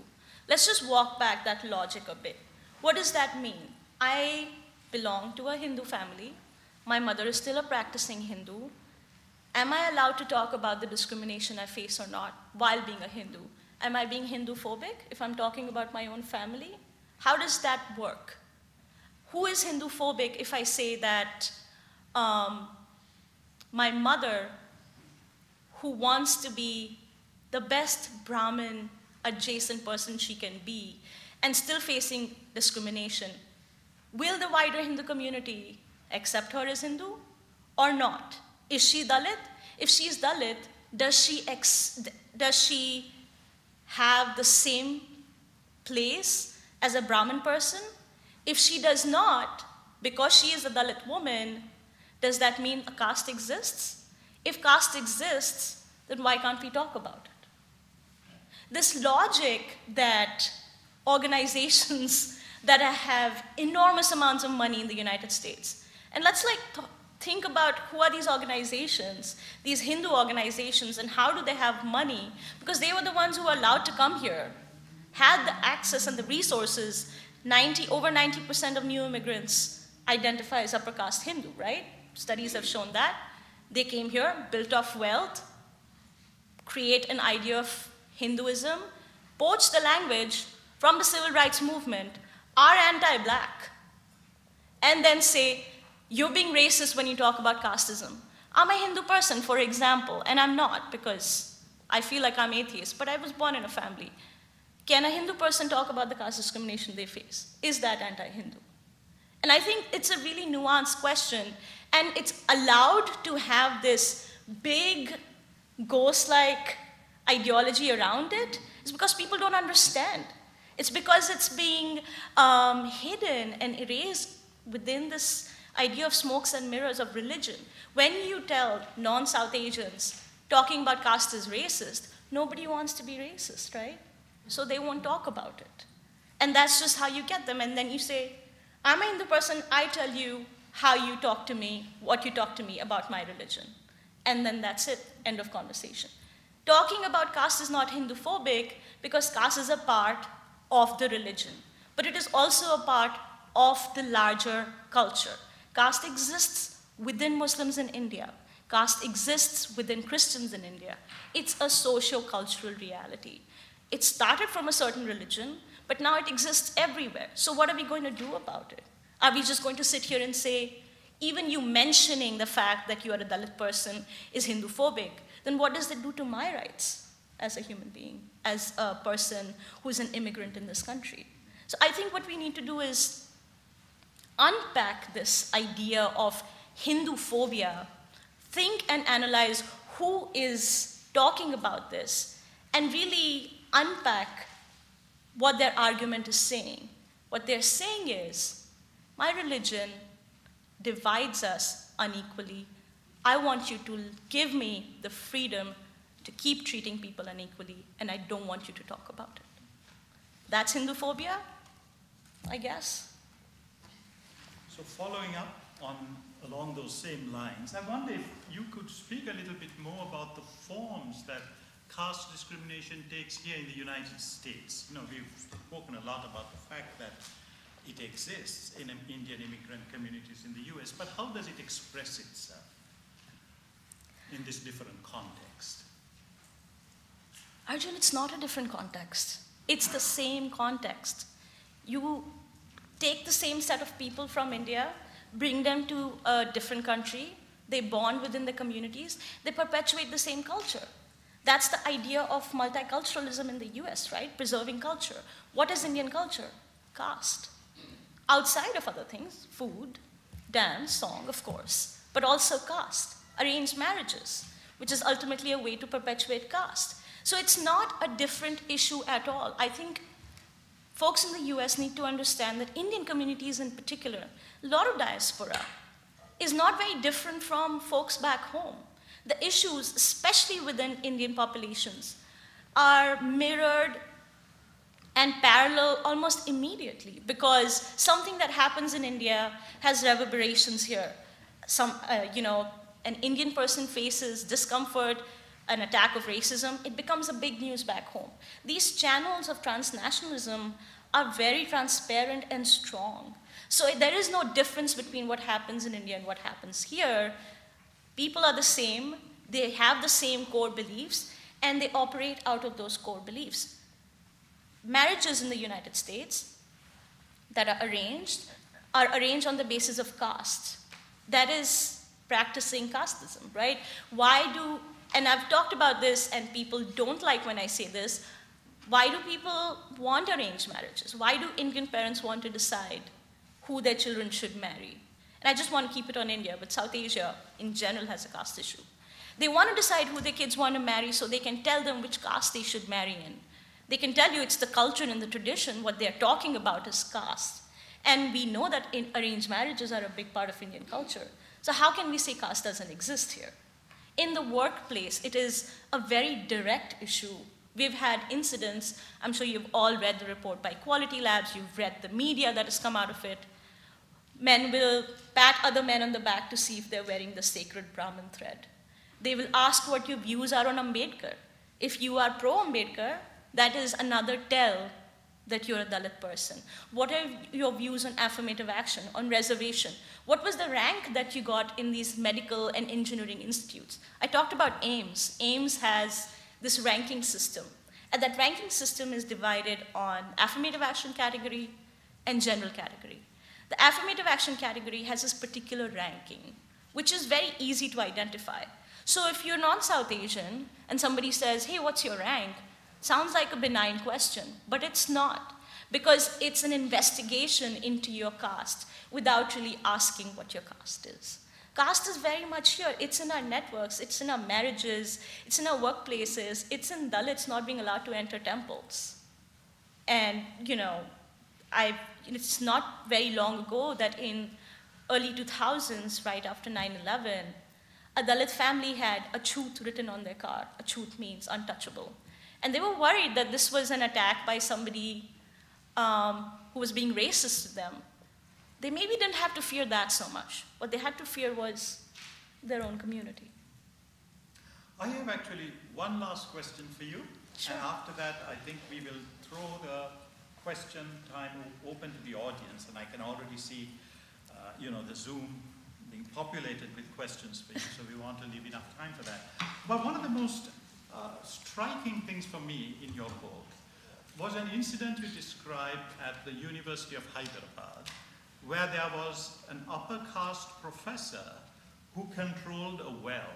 Speaker 2: Let's just walk back that logic a bit. What does that mean? I belong to a Hindu family. My mother is still a practicing Hindu. Am I allowed to talk about the discrimination I face or not while being a Hindu? Am I being Hindu phobic if I'm talking about my own family? How does that work? Who is Hindu phobic if I say that um, my mother, who wants to be the best Brahmin adjacent person she can be, and still facing discrimination, will the wider Hindu community accept her as Hindu or not? Is she Dalit? If she is Dalit, does she, does she have the same place as a Brahmin person? If she does not, because she is a Dalit woman, Does that mean a caste exists? If caste exists, then why can't we talk about it? This logic that organizations that have enormous amounts of money in the United States, and let's like think about who are these organizations, these Hindu organizations, and how do they have money? Because they were the ones who were allowed to come here, had the access and the resources. 90, over 90% of new immigrants identify as upper caste Hindu, right? Studies have shown that. They came here, built off wealth, create an idea of Hinduism, poach the language from the civil rights movement, are anti black, and then say, you're being racist when you talk about casteism. I'm a Hindu person, for example, and I'm not because I feel like I'm atheist, but I was born in a family. Can a Hindu person talk about the caste discrimination they face? Is that anti Hindu? And I think it's a really nuanced question, and it's allowed to have this big ghost like ideology around it, is because people don't understand. It's because it's being um, hidden and erased within this idea of smokes and mirrors of religion. When you tell non South Asians talking about caste is racist, nobody wants to be racist, right? So they won't talk about it. And that's just how you get them. And then you say, I'm a Hindu person, I tell you how you talk to me, what you talk to me about my religion. And then that's it, end of conversation. Talking about caste is not Hindu phobic because caste is a part of the religion, but it is also a part of the larger culture. Caste exists within Muslims in India. Caste exists within Christians in India. It's a socio-cultural reality. It started from a certain religion, but now it exists everywhere. So what are we going to do about it? Are we just going to sit here and say, even you mentioning the fact that you are a Dalit person is Hindu phobic, then what does it do to my rights as a human being, as a person who's an immigrant in this country? So I think what we need to do is unpack this idea of Hindu phobia, think and analyze who is talking about this, and really unpack what their argument is saying. What they're saying is, my religion divides us unequally. I want you to give me the freedom to keep treating people unequally, and I don't want you to talk about it. That's Hindu phobia, I guess.
Speaker 1: So following up on along those same lines, I wonder if you could speak a little bit more about the forms that caste discrimination takes here in the United States. You know, we've spoken a lot about the fact that it exists in um, Indian immigrant communities in the US, but how does it express itself in this different context?
Speaker 2: Arjun, it's not a different context. It's the same context. You take the same set of people from India, bring them to a different country, they bond within the communities, they perpetuate the same culture. That's the idea of multiculturalism in the US, right? Preserving culture. What is Indian culture? Caste. Outside of other things, food, dance, song, of course, but also caste. Arranged marriages, which is ultimately a way to perpetuate caste. So it's not a different issue at all. I think folks in the US need to understand that Indian communities in particular, a lot of diaspora, is not very different from folks back home the issues, especially within Indian populations, are mirrored and parallel almost immediately because something that happens in India has reverberations here. Some, uh, you know, an Indian person faces discomfort, an attack of racism, it becomes a big news back home. These channels of transnationalism are very transparent and strong. So there is no difference between what happens in India and what happens here. People are the same, they have the same core beliefs, and they operate out of those core beliefs. Marriages in the United States that are arranged are arranged on the basis of caste. That is practicing casteism, right? Why do, and I've talked about this, and people don't like when I say this, why do people want arranged marriages? Why do Indian parents want to decide who their children should marry? And I just want to keep it on India, but South Asia in general has a caste issue. They want to decide who their kids want to marry so they can tell them which caste they should marry in. They can tell you it's the culture and the tradition, what they're talking about is caste. And we know that arranged marriages are a big part of Indian culture. So, how can we say caste doesn't exist here? In the workplace, it is a very direct issue. We've had incidents, I'm sure you've all read the report by Equality Labs, you've read the media that has come out of it. Men will pat other men on the back to see if they're wearing the sacred Brahmin thread. They will ask what your views are on Ambedkar. If you are pro Ambedkar, that is another tell that you're a Dalit person? What are your views on affirmative action, on reservation? What was the rank that you got in these medical and engineering institutes? I talked about AIIMS. AIIMS has this ranking system. And that ranking system is divided on affirmative action category and general category. The affirmative action category has this particular ranking, which is very easy to identify. So if you're non-South Asian and somebody says, hey, what's your rank? Sounds like a benign question, but it's not because it's an investigation into your caste without really asking what your caste is. Caste is very much here. It's in our networks, it's in our marriages, it's in our workplaces, it's in Dalits not being allowed to enter temples. And, you know, I, it's not very long ago that in early 2000s, right after 9 11, a Dalit family had Achut written on their car. Achut means untouchable. And they were worried that this was an attack by somebody um, who was being racist to them. They maybe didn't have to fear that so much. What they had to fear was their own community.
Speaker 1: I have actually one last question for you.
Speaker 2: Sure.
Speaker 1: And after that, I think we will throw the question time open to the audience. And I can already see, uh, you know, the Zoom being populated with questions for you. So we want to leave enough time for that. But one of the most uh, striking things for me in your book was an incident you described at the University of Hyderabad, where there was an upper caste professor who controlled a well,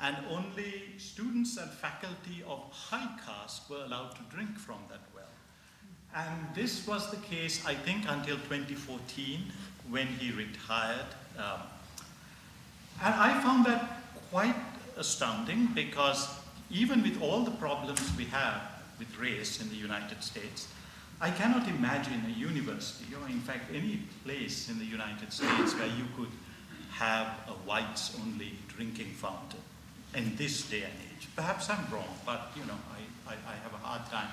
Speaker 1: and only students and faculty of high caste were allowed to drink from that well. And this was the case, I think, until 2014, when he retired. Um, and I found that quite astounding because even with all the problems we have with race in the United States, I cannot imagine a university, or in fact any place in the United States where you could have a whites only drinking fountain in this day and age. Perhaps I'm wrong, but you know, I, I, I have a hard time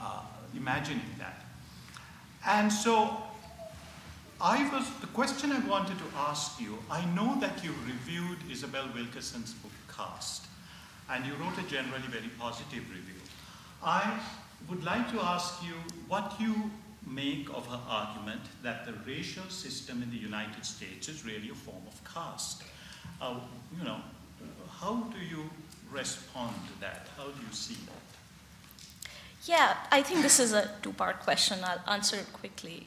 Speaker 1: uh, imagining that. And so I was, the question I wanted to ask you, I know that you reviewed Isabel Wilkerson's book, Caste and you wrote a generally very positive review. I would like to ask you what you make of her argument that the racial system in the United States is really a form of caste. Uh, you know, how do you respond to that? How do you see that?
Speaker 2: Yeah, I think this is a two part question. I'll answer it quickly.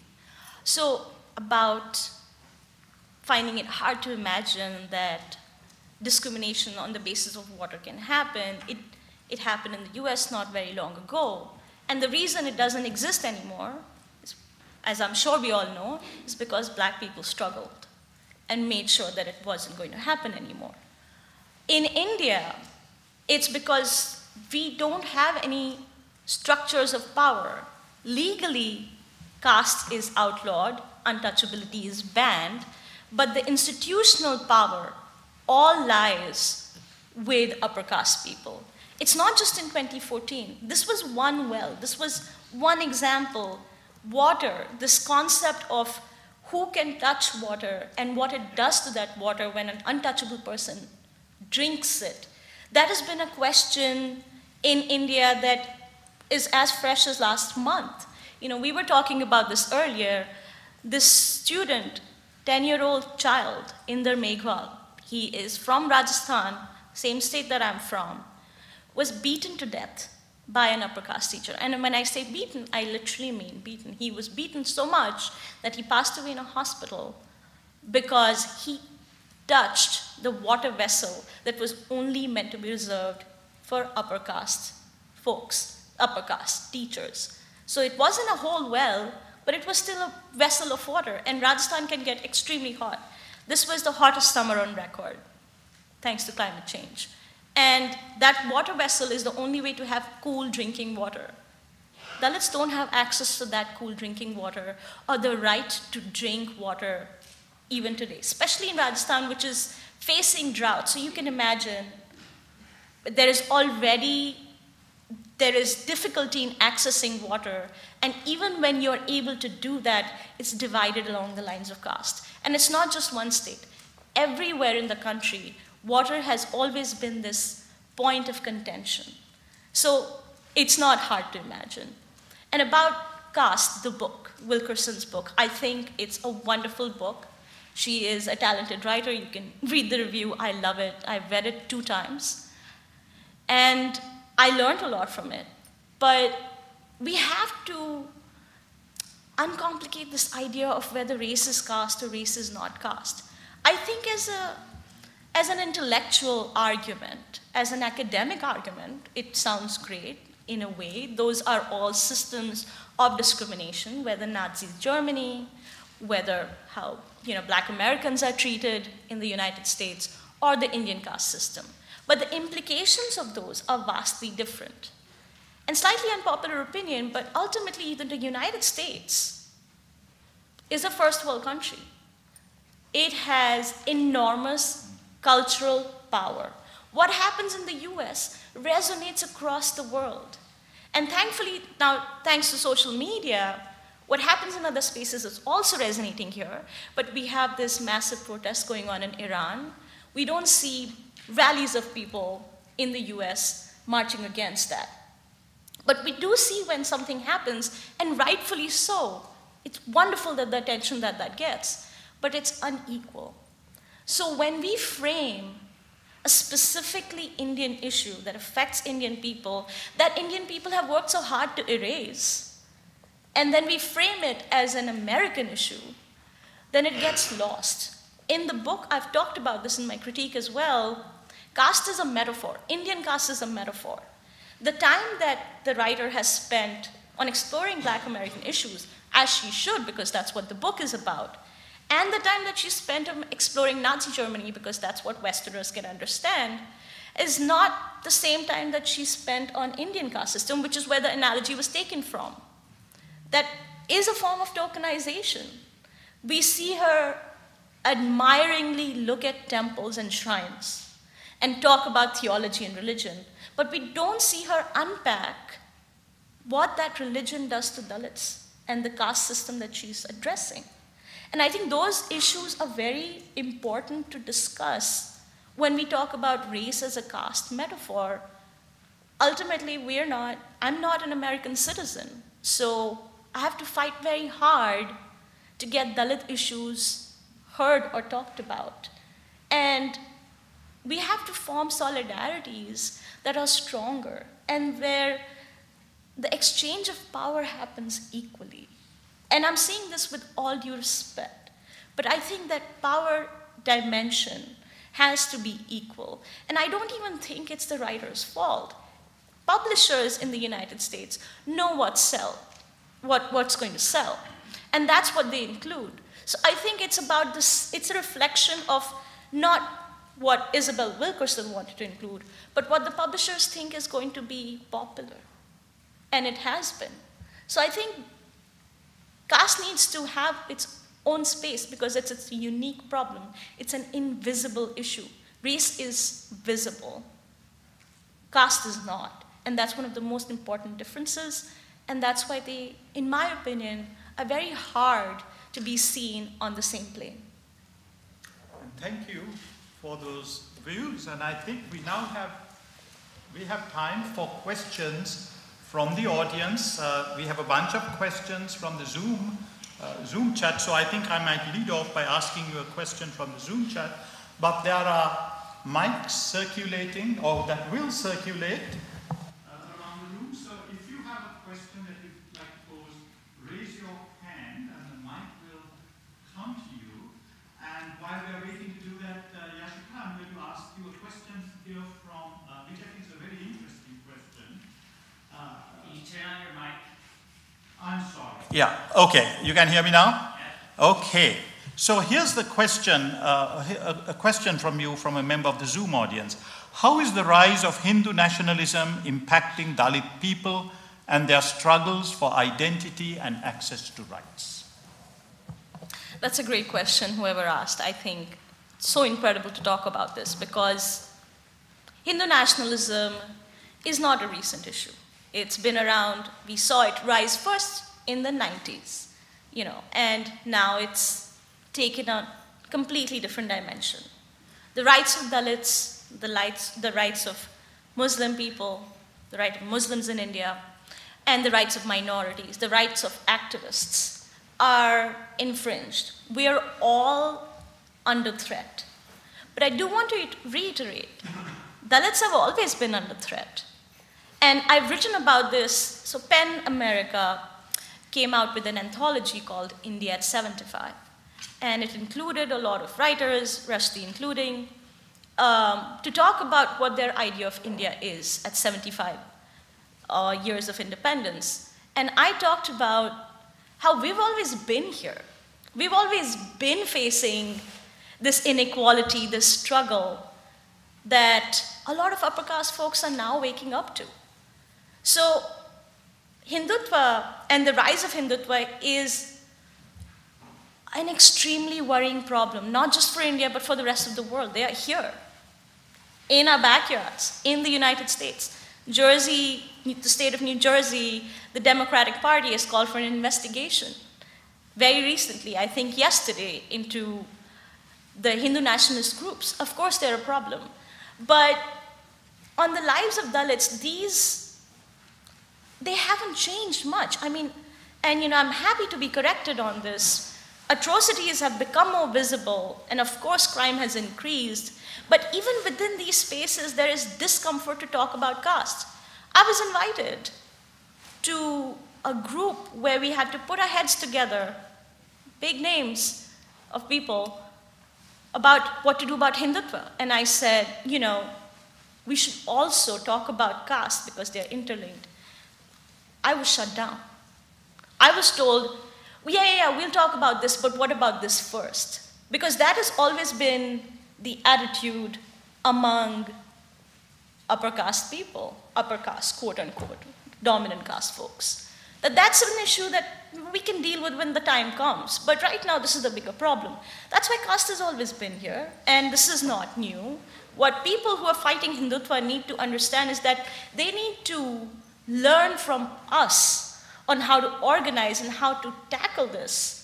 Speaker 2: So, about finding it hard to imagine that discrimination on the basis of water can happen. It, it happened in the US not very long ago. And the reason it doesn't exist anymore, is, as I'm sure we all know, is because black people struggled and made sure that it wasn't going to happen anymore. In India, it's because we don't have any structures of power. Legally, caste is outlawed, untouchability is banned, but the institutional power all lies with upper caste people. It's not just in 2014. This was one well, this was one example. Water, this concept of who can touch water and what it does to that water when an untouchable person drinks it. That has been a question in India that is as fresh as last month. You know, we were talking about this earlier. This student, 10 year old child, Inder Meghwal, he is from Rajasthan, same state that I'm from, was beaten to death by an upper caste teacher. And when I say beaten, I literally mean beaten. He was beaten so much that he passed away in a hospital because he touched the water vessel that was only meant to be reserved for upper caste folks, upper caste teachers. So it wasn't a whole well, but it was still a vessel of water. And Rajasthan can get extremely hot. This was the hottest summer on record, thanks to climate change. And that water vessel is the only way to have cool drinking water. Dalits don't have access to that cool drinking water or the right to drink water even today, especially in Rajasthan, which is facing drought. So you can imagine there is already there is difficulty in accessing water and even when you're able to do that it's divided along the lines of caste and it's not just one state. Everywhere in the country water has always been this point of contention. So it's not hard to imagine. And about caste the book wilkerson's book i think it's a wonderful book. She is a talented writer. You can read the review. I love it. I've read it two times. And I learned a lot from it. But we have to uncomplicate this idea of whether race is caste or race is not caste. I think as a as an intellectual argument, as an academic argument, it sounds great in a way. Those are all systems of discrimination, whether Nazi Germany, whether how you know black Americans are treated in the United States, or the Indian caste system. But the implications of those are vastly different. And slightly unpopular opinion, but ultimately, even the United States is a first world country. It has enormous cultural power. What happens in the US resonates across the world. And thankfully, now, thanks to social media, what happens in other spaces is also resonating here. But we have this massive protest going on in Iran. We don't see rallies of people in the US marching against that. But we do see when something happens, and rightfully so. It's wonderful that the attention that that gets, but it's unequal. So when we frame a specifically Indian issue that affects Indian people, that Indian people have worked so hard to erase, and then we frame it as an American issue, then it gets lost. In the book, I've talked about this in my critique as well. Caste is a metaphor. Indian caste is a metaphor. The time that the writer has spent on exploring black American issues, as she should, because that's what the book is about, and the time that she spent on exploring Nazi Germany, because that's what Westerners can understand, is not the same time that she spent on Indian caste system, which is where the analogy was taken from. That is a form of tokenization. We see her admiringly look at temples and shrines and talk about theology and religion, but we don't see her unpack what that religion does to Dalits and the caste system that she's addressing. And I think those issues are very important to discuss when we talk about race as a caste metaphor. Ultimately, we're not, I'm not an American citizen, so I have to fight very hard to get Dalit issues heard or talked about. And we have to form solidarities that are stronger and where the exchange of power happens equally. And I'm saying this with all due respect, but I think that power dimension has to be equal. And I don't even think it's the writer's fault. Publishers in the United States know what sell, what, what's going to sell. And that's what they include. So I think it's about this, it's a reflection of not what Isabel Wilkerson wanted to include, but what the publishers think is going to be popular. And it has been. So I think caste needs to have its own space because it's, it's a unique problem. It's an invisible issue. Race is visible, caste is not. And that's one of the most important differences. And that's why they, in my opinion, are very hard to be seen on the same plane.
Speaker 1: Thank you for those views. And I think we now have, we have time for questions from the audience. Uh, we have a bunch of questions from the Zoom, uh, Zoom chat, so I think I might lead off by asking you a question from the Zoom chat. But there are mics circulating, or that will circulate, Yeah, okay. You can hear me now? Okay. So here's the question, uh, a question from you from a member of the Zoom audience. How is the rise of Hindu nationalism impacting Dalit people and their struggles for identity and access to rights?
Speaker 2: That's a great question, whoever asked. I think so incredible to talk about this because Hindu nationalism is not a recent issue. It's been around, we saw it rise first in the 90s, you know, and now it's taken a completely different dimension. The rights of Dalits, the rights, the rights of Muslim people, the right of Muslims in India, and the rights of minorities, the rights of activists are infringed. We are all under threat. But I do want to reiterate Dalits have always been under threat. And I've written about this. So, PEN America came out with an anthology called India at 75. And it included a lot of writers, Rushdie including, um, to talk about what their idea of India is at 75 uh, years of independence. And I talked about how we've always been here. We've always been facing this inequality, this struggle that a lot of upper caste folks are now waking up to. So, Hindutva and the rise of Hindutva is an extremely worrying problem, not just for India, but for the rest of the world. They are here, in our backyards, in the United States. Jersey, the state of New Jersey, the Democratic Party has called for an investigation very recently, I think yesterday, into the Hindu nationalist groups. Of course, they're a problem. But on the lives of Dalits, these, they haven't changed much. I mean, and you know, I'm happy to be corrected on this. Atrocities have become more visible, and of course, crime has increased. But even within these spaces, there is discomfort to talk about caste. I was invited to a group where we had to put our heads together, big names of people, about what to do about Hindutva. And I said, you know, we should also talk about caste because they're interlinked. I was shut down. I was told, yeah, yeah, yeah, we'll talk about this, but what about this first? Because that has always been the attitude among upper caste people, upper caste, quote unquote, dominant caste folks. That that's an issue that we can deal with when the time comes. But right now, this is the bigger problem. That's why caste has always been here, and this is not new. What people who are fighting Hindutva need to understand is that they need to learn from us on how to organize and how to tackle this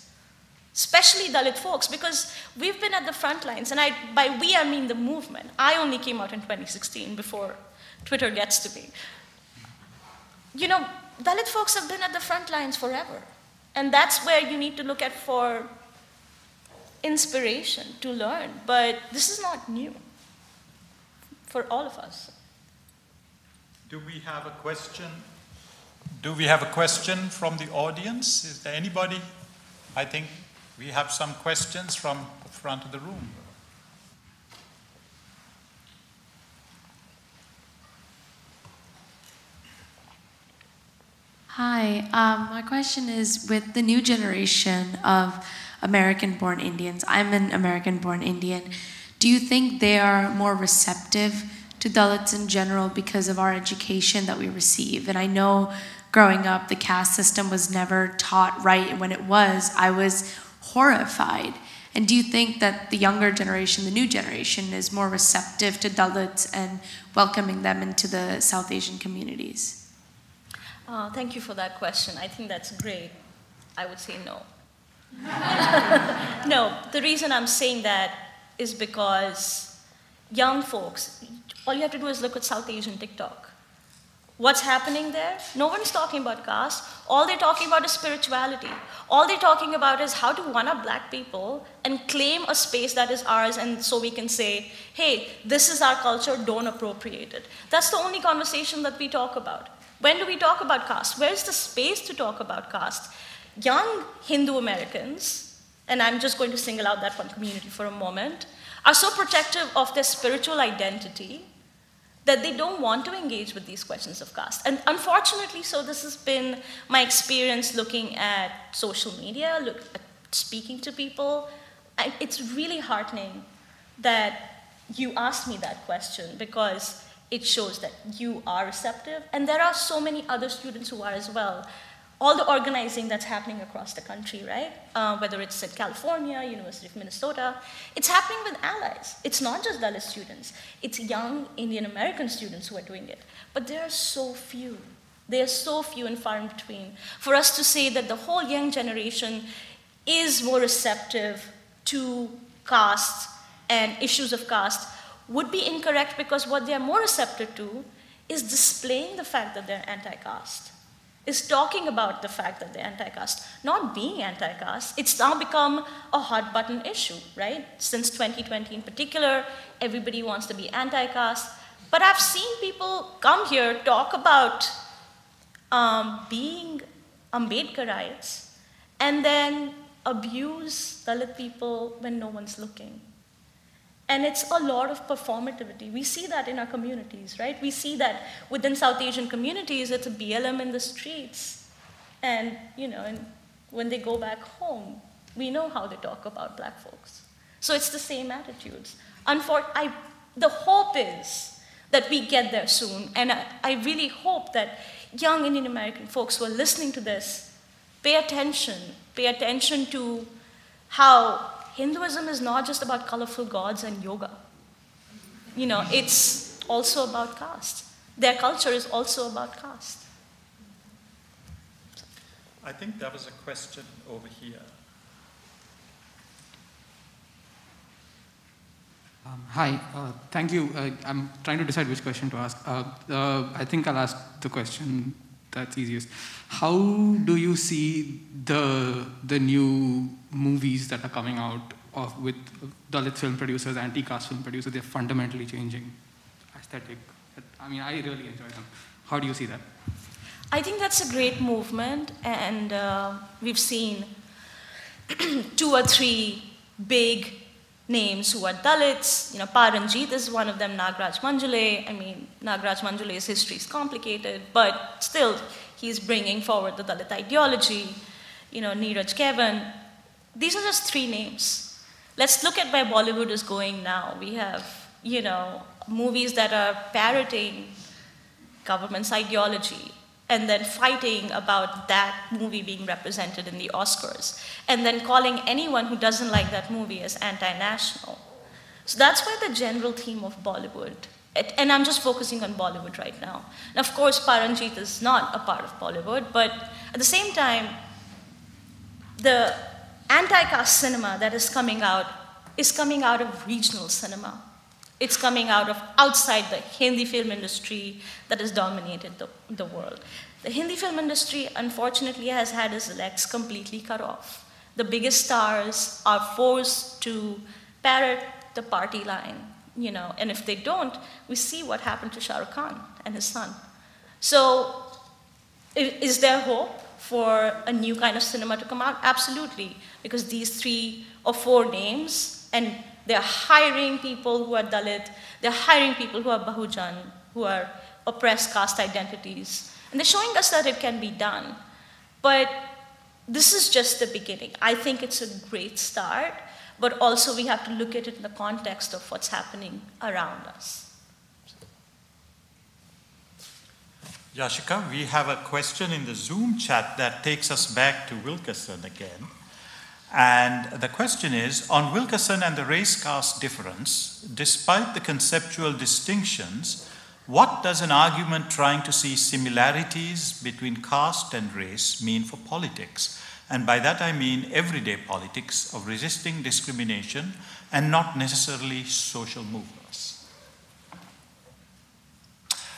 Speaker 2: especially Dalit folks, because we've been at the front lines, and I, by we I mean the movement. I only came out in 2016 before Twitter gets to me. You know, Dalit folks have been at the front lines forever, and that's where you need to look at for inspiration to learn. But this is not new for all of us.
Speaker 4: Do we have a question? Do we have a question from the audience? Is there anybody? I think we have some questions from the front of the room.
Speaker 5: Hi, um, my question is with the new generation of American born Indians, I'm an American born Indian. Do you think they are more receptive to Dalits in general because of our education that we receive? And I know growing up, the caste system was never taught right, and when it was, I was horrified. And do you think that the younger generation, the new generation, is more receptive to Dalits and welcoming them into the South Asian communities?
Speaker 2: Uh, thank you for that question. I think that's great. I would say no. no, the reason I'm saying that is because young folks, all you have to do is look at South Asian TikTok. What's happening there? No one's talking about caste. All they're talking about is spirituality. All they're talking about is how to one up black people and claim a space that is ours, and so we can say, hey, this is our culture, don't appropriate it. That's the only conversation that we talk about. When do we talk about caste? Where's the space to talk about caste? Young Hindu Americans, and I'm just going to single out that one community for a moment, are so protective of their spiritual identity that they don't want to engage with these questions of caste. And unfortunately, so this has been my experience looking at social media, look at speaking to people. I, it's really heartening that you asked me that question because it shows that you are receptive, and there are so many other students who are as well. All the organizing that's happening across the country, right? Uh, whether it's at California, University of Minnesota, it's happening with allies. It's not just Dalit students, it's young Indian American students who are doing it. But there are so few. They are so few and far in between. For us to say that the whole young generation is more receptive to caste and issues of caste would be incorrect because what they are more receptive to is displaying the fact that they're anti caste is talking about the fact that they're anti-caste, not being anti-caste. It's now become a hot button issue, right? Since 2020 in particular, everybody wants to be anti-caste. But I've seen people come here talk about um, being Ambedkarites and then abuse Dalit people when no one's looking. And it's a lot of performativity. We see that in our communities, right? We see that within South Asian communities, it's a BLM in the streets. And, you know, and when they go back home, we know how they talk about black folks. So it's the same attitudes. Unfor- I, the hope is that we get there soon. And I, I really hope that young Indian American folks who are listening to this pay attention, pay attention to how Hinduism is not just about colorful gods and yoga. You know, it's also about caste. Their culture is also about caste.
Speaker 1: I think there was a question over here.
Speaker 6: Um, hi, uh, thank you. Uh, I'm trying to decide which question to ask. Uh, uh I think I'll ask the question that's easiest. How do you see the the new movies that are coming out of, with Dalit film producers, anti-caste film producers? They're fundamentally changing aesthetic. I mean, I really enjoy them. How do you see that?
Speaker 2: I think that's a great movement, and uh, we've seen two or three big names who are Dalits. You know, Pa. Ranjith is one of them, Nagraj Manjule. I mean, Nagraj Manjule's history is complicated, but still, he's bringing forward the Dalit ideology. You know, Neeraj Ghaywan. These are just three names. Let's look at where Bollywood is going now. We have, you know, movies that are parroting government's ideology and then fighting about that movie being represented in the Oscars, and then calling anyone who doesn't like that movie as anti national. So that's why the general theme of Bollywood, and I'm just focusing on Bollywood right now. And of course, Pa. Ranjith is not a part of Bollywood, but at the same time, the anti caste cinema that is coming out is coming out of regional cinema. It's coming out of outside the Hindi film industry that has dominated the, the world. The Hindi film industry, unfortunately, has had its legs completely cut off. The biggest stars are forced to parrot the party line, you know, and if they don't, we see what happened to Shah Rukh Khan and his son. So, is there hope for a new kind of cinema to come out? Absolutely, because these three or four names and they're hiring people who are Dalit, they're hiring people who are Bahujan, who are oppressed caste identities. And they're showing us that it can be done. But this is just the beginning. I think it's a great start, but also we have to look at it in the context of what's happening around us.
Speaker 1: Yashica, we have a question in the Zoom chat that takes us back to Wilkerson again. And the question is on Wilkerson and the race caste difference, despite the conceptual distinctions, what does an argument trying to see similarities between caste and race mean for politics? And by that I mean everyday politics of resisting discrimination and not necessarily social movements.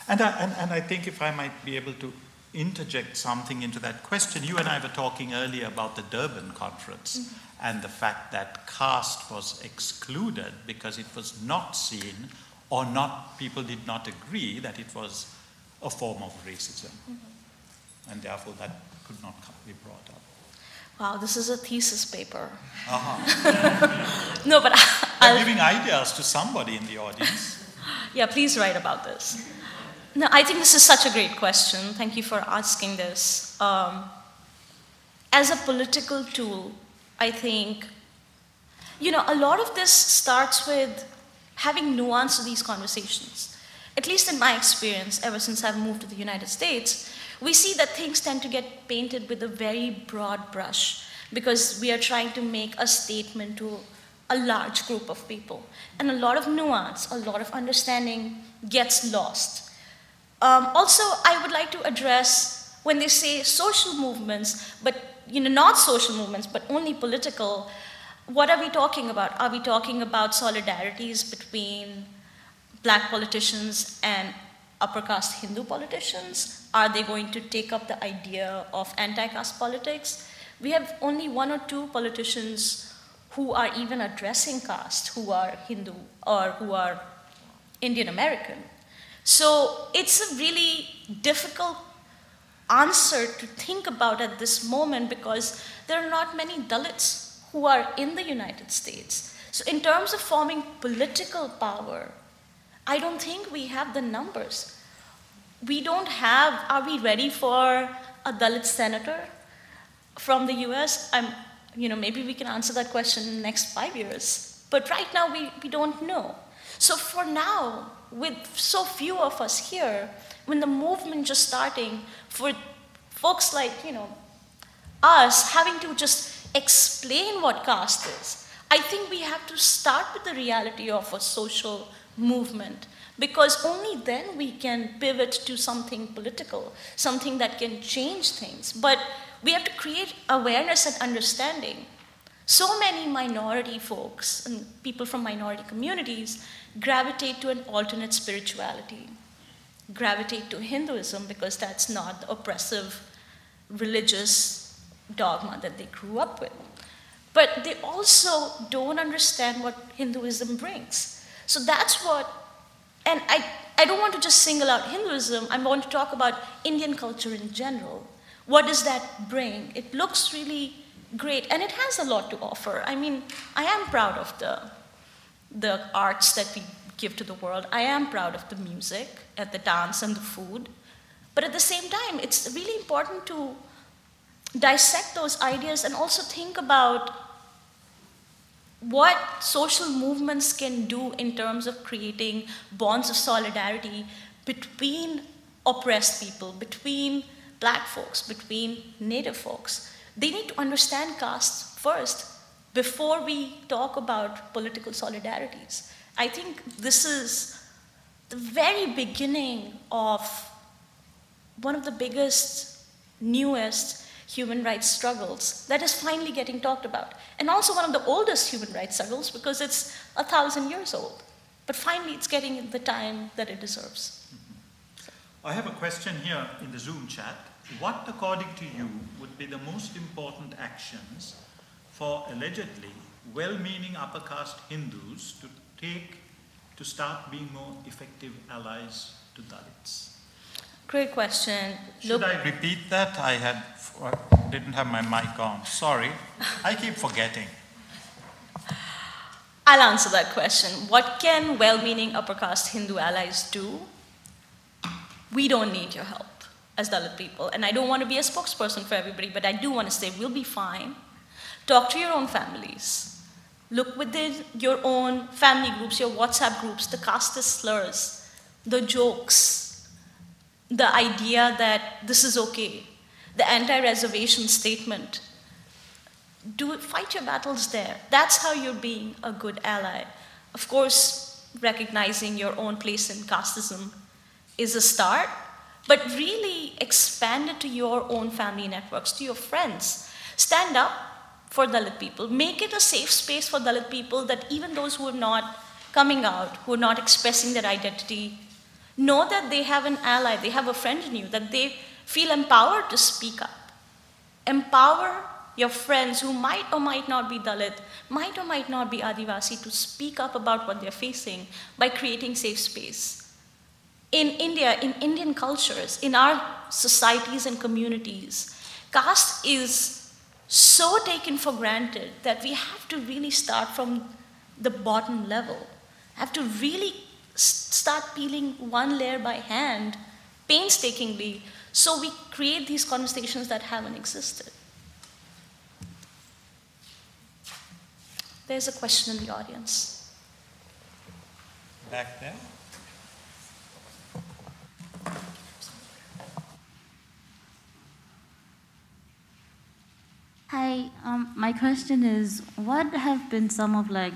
Speaker 1: And I, and, and I think if I might be able to interject something into that question. You and I were talking earlier about the Durban conference mm-hmm. and the fact that caste was excluded because it was not seen or not people did not agree that it was a form of racism. Mm-hmm. And therefore that could not be brought up.
Speaker 2: Wow, this is a thesis paper.
Speaker 1: Uh-huh.
Speaker 2: no, but
Speaker 1: i am giving ideas to somebody in the audience.
Speaker 2: yeah, please write about this. No, I think this is such a great question. Thank you for asking this. Um, as a political tool, I think, you know, a lot of this starts with having nuance to these conversations. At least in my experience, ever since I've moved to the United States, we see that things tend to get painted with a very broad brush because we are trying to make a statement to a large group of people. And a lot of nuance, a lot of understanding gets lost. Um, also, I would like to address when they say social movements, but you know, not social movements, but only political, what are we talking about? Are we talking about solidarities between black politicians and upper caste Hindu politicians? Are they going to take up the idea of anti caste politics? We have only one or two politicians who are even addressing caste, who are Hindu or who are Indian American. So it's a really difficult answer to think about at this moment because there are not many Dalits who are in the United States. So, in terms of forming political power, I don't think we have the numbers. We don't have, are we ready for a Dalit senator from the US? I'm, you know, maybe we can answer that question in the next five years. But right now, we, we don't know. So, for now, with so few of us here, when the movement just starting, for folks like, you know, us having to just explain what caste is, I think we have to start with the reality of a social movement because only then we can pivot to something political, something that can change things. But we have to create awareness and understanding. So many minority folks and people from minority communities gravitate to an alternate spirituality gravitate to Hinduism because that's not the oppressive religious dogma that they grew up with. But they also don't understand what Hinduism brings. So that's what, and I, I don't want to just single out Hinduism, I want to talk about Indian culture in general. What does that bring? It looks really great, and it has a lot to offer. I mean, I am proud of the, the arts that we give to the world. I am proud of the music and the dance and the food. But at the same time, it's really important to dissect those ideas and also think about what social movements can do in terms of creating bonds of solidarity between oppressed people, between black folks, between native folks. They need to understand caste first before we talk about political solidarities. I think this is the very beginning of one of the biggest, newest human rights struggles that is finally getting talked about. And also one of the oldest human rights struggles because it's a thousand years old. But finally, it's getting the time that it deserves. Mm-hmm.
Speaker 4: I have a question here in the Zoom chat. What, according to you, would be the most important actions for allegedly well meaning upper caste Hindus to take to start being more effective allies to Dalits?
Speaker 2: Great question.
Speaker 4: Should
Speaker 2: Look,
Speaker 4: I repeat that? I had uh, didn't have my mic on. Sorry, I keep forgetting.
Speaker 2: I'll answer that question. What can well meaning upper caste Hindu allies do? We don't need your help as Dalit people. And I don't want to be a spokesperson for everybody, but I do want to say we'll be fine. Talk to your own families. Look within your own family groups, your WhatsApp groups, the caste slurs, the jokes, the idea that this is okay, the anti reservation statement. Do fight your battles there. That's how you're being a good ally. Of course, recognizing your own place in casteism is a start, but really expand it to your own family networks, to your friends. Stand up for Dalit people. Make it a safe space for Dalit people that even those who are not coming out, who are not expressing their identity, know that they have an ally, they have a friend in you, that they feel empowered to speak up. Empower your friends who might or might not be Dalit, might or might not be Adivasi to speak up about what they're facing by creating safe space. In India, in Indian cultures, in our societies and communities, caste is so taken for granted that we have to really start from the bottom level, have to really start peeling one layer by hand, painstakingly, so we create these conversations that haven't existed. There's a question in the audience.
Speaker 4: Back there.
Speaker 7: Um, my question is, what have been some of like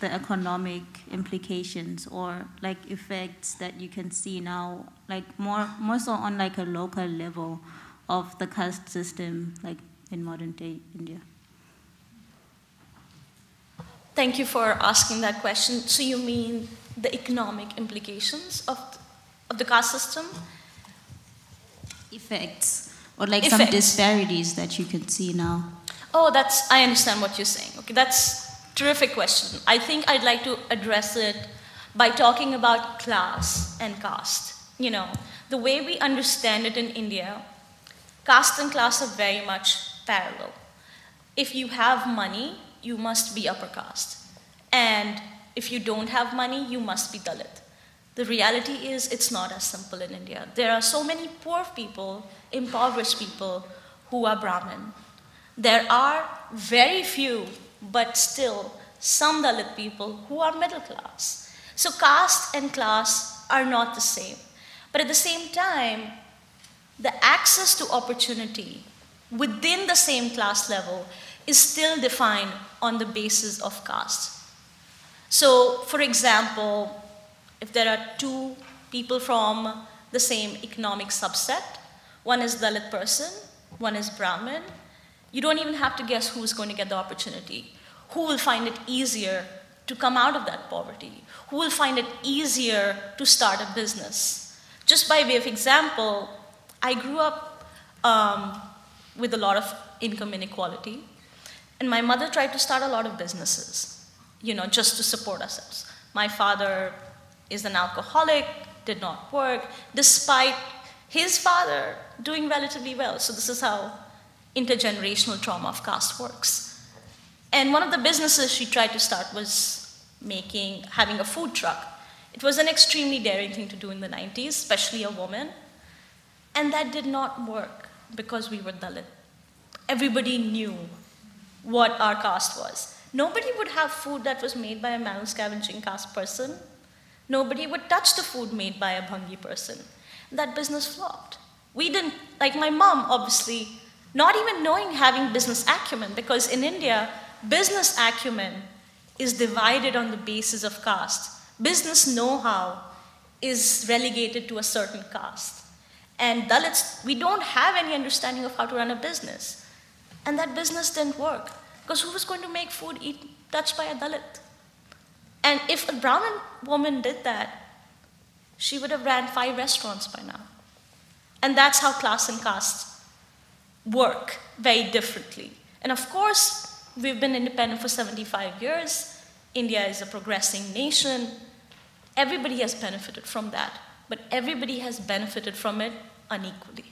Speaker 7: the economic implications or like effects that you can see now, like more more so on like a local level of the caste system, like in modern day India?
Speaker 2: Thank you for asking that question. So you mean the economic implications of, of the caste system?
Speaker 7: Effects or like
Speaker 2: Effects.
Speaker 7: some disparities that you can see now.
Speaker 2: Oh, that's, I understand what you're saying. Okay, that's terrific question. I think I'd like to address it by talking about class and caste. You know, the way we understand it in India, caste and class are very much parallel. If you have money, you must be upper caste. And if you don't have money, you must be Dalit. The reality is, it's not as simple in India. There are so many poor people, impoverished people, who are Brahmin. There are very few, but still, some Dalit people who are middle class. So, caste and class are not the same. But at the same time, the access to opportunity within the same class level is still defined on the basis of caste. So, for example, if there are two people from the same economic subset, one is Dalit person, one is Brahmin, you don't even have to guess who's going to get the opportunity. Who will find it easier to come out of that poverty? Who will find it easier to start a business? Just by way of example, I grew up um, with a lot of income inequality, and my mother tried to start a lot of businesses, you know, just to support ourselves. My father is an alcoholic, did not work, despite his father doing relatively well. So, this is how intergenerational trauma of caste works. And one of the businesses she tried to start was making, having a food truck. It was an extremely daring thing to do in the 90s, especially a woman. And that did not work because we were Dalit. Everybody knew what our caste was. Nobody would have food that was made by a manual scavenging caste person. Nobody would touch the food made by a Bhangi person. That business flopped. We didn't, like my mom, obviously, not even knowing having business acumen, because in India, business acumen is divided on the basis of caste. Business know how is relegated to a certain caste. And Dalits, we don't have any understanding of how to run a business. And that business didn't work. Because who was going to make food eat, touched by a Dalit? And if a Brahmin woman did that, she would have ran five restaurants by now. And that's how class and caste work very differently. And of course, we've been independent for 75 years. India is a progressing nation. Everybody has benefited from that, but everybody has benefited from it unequally.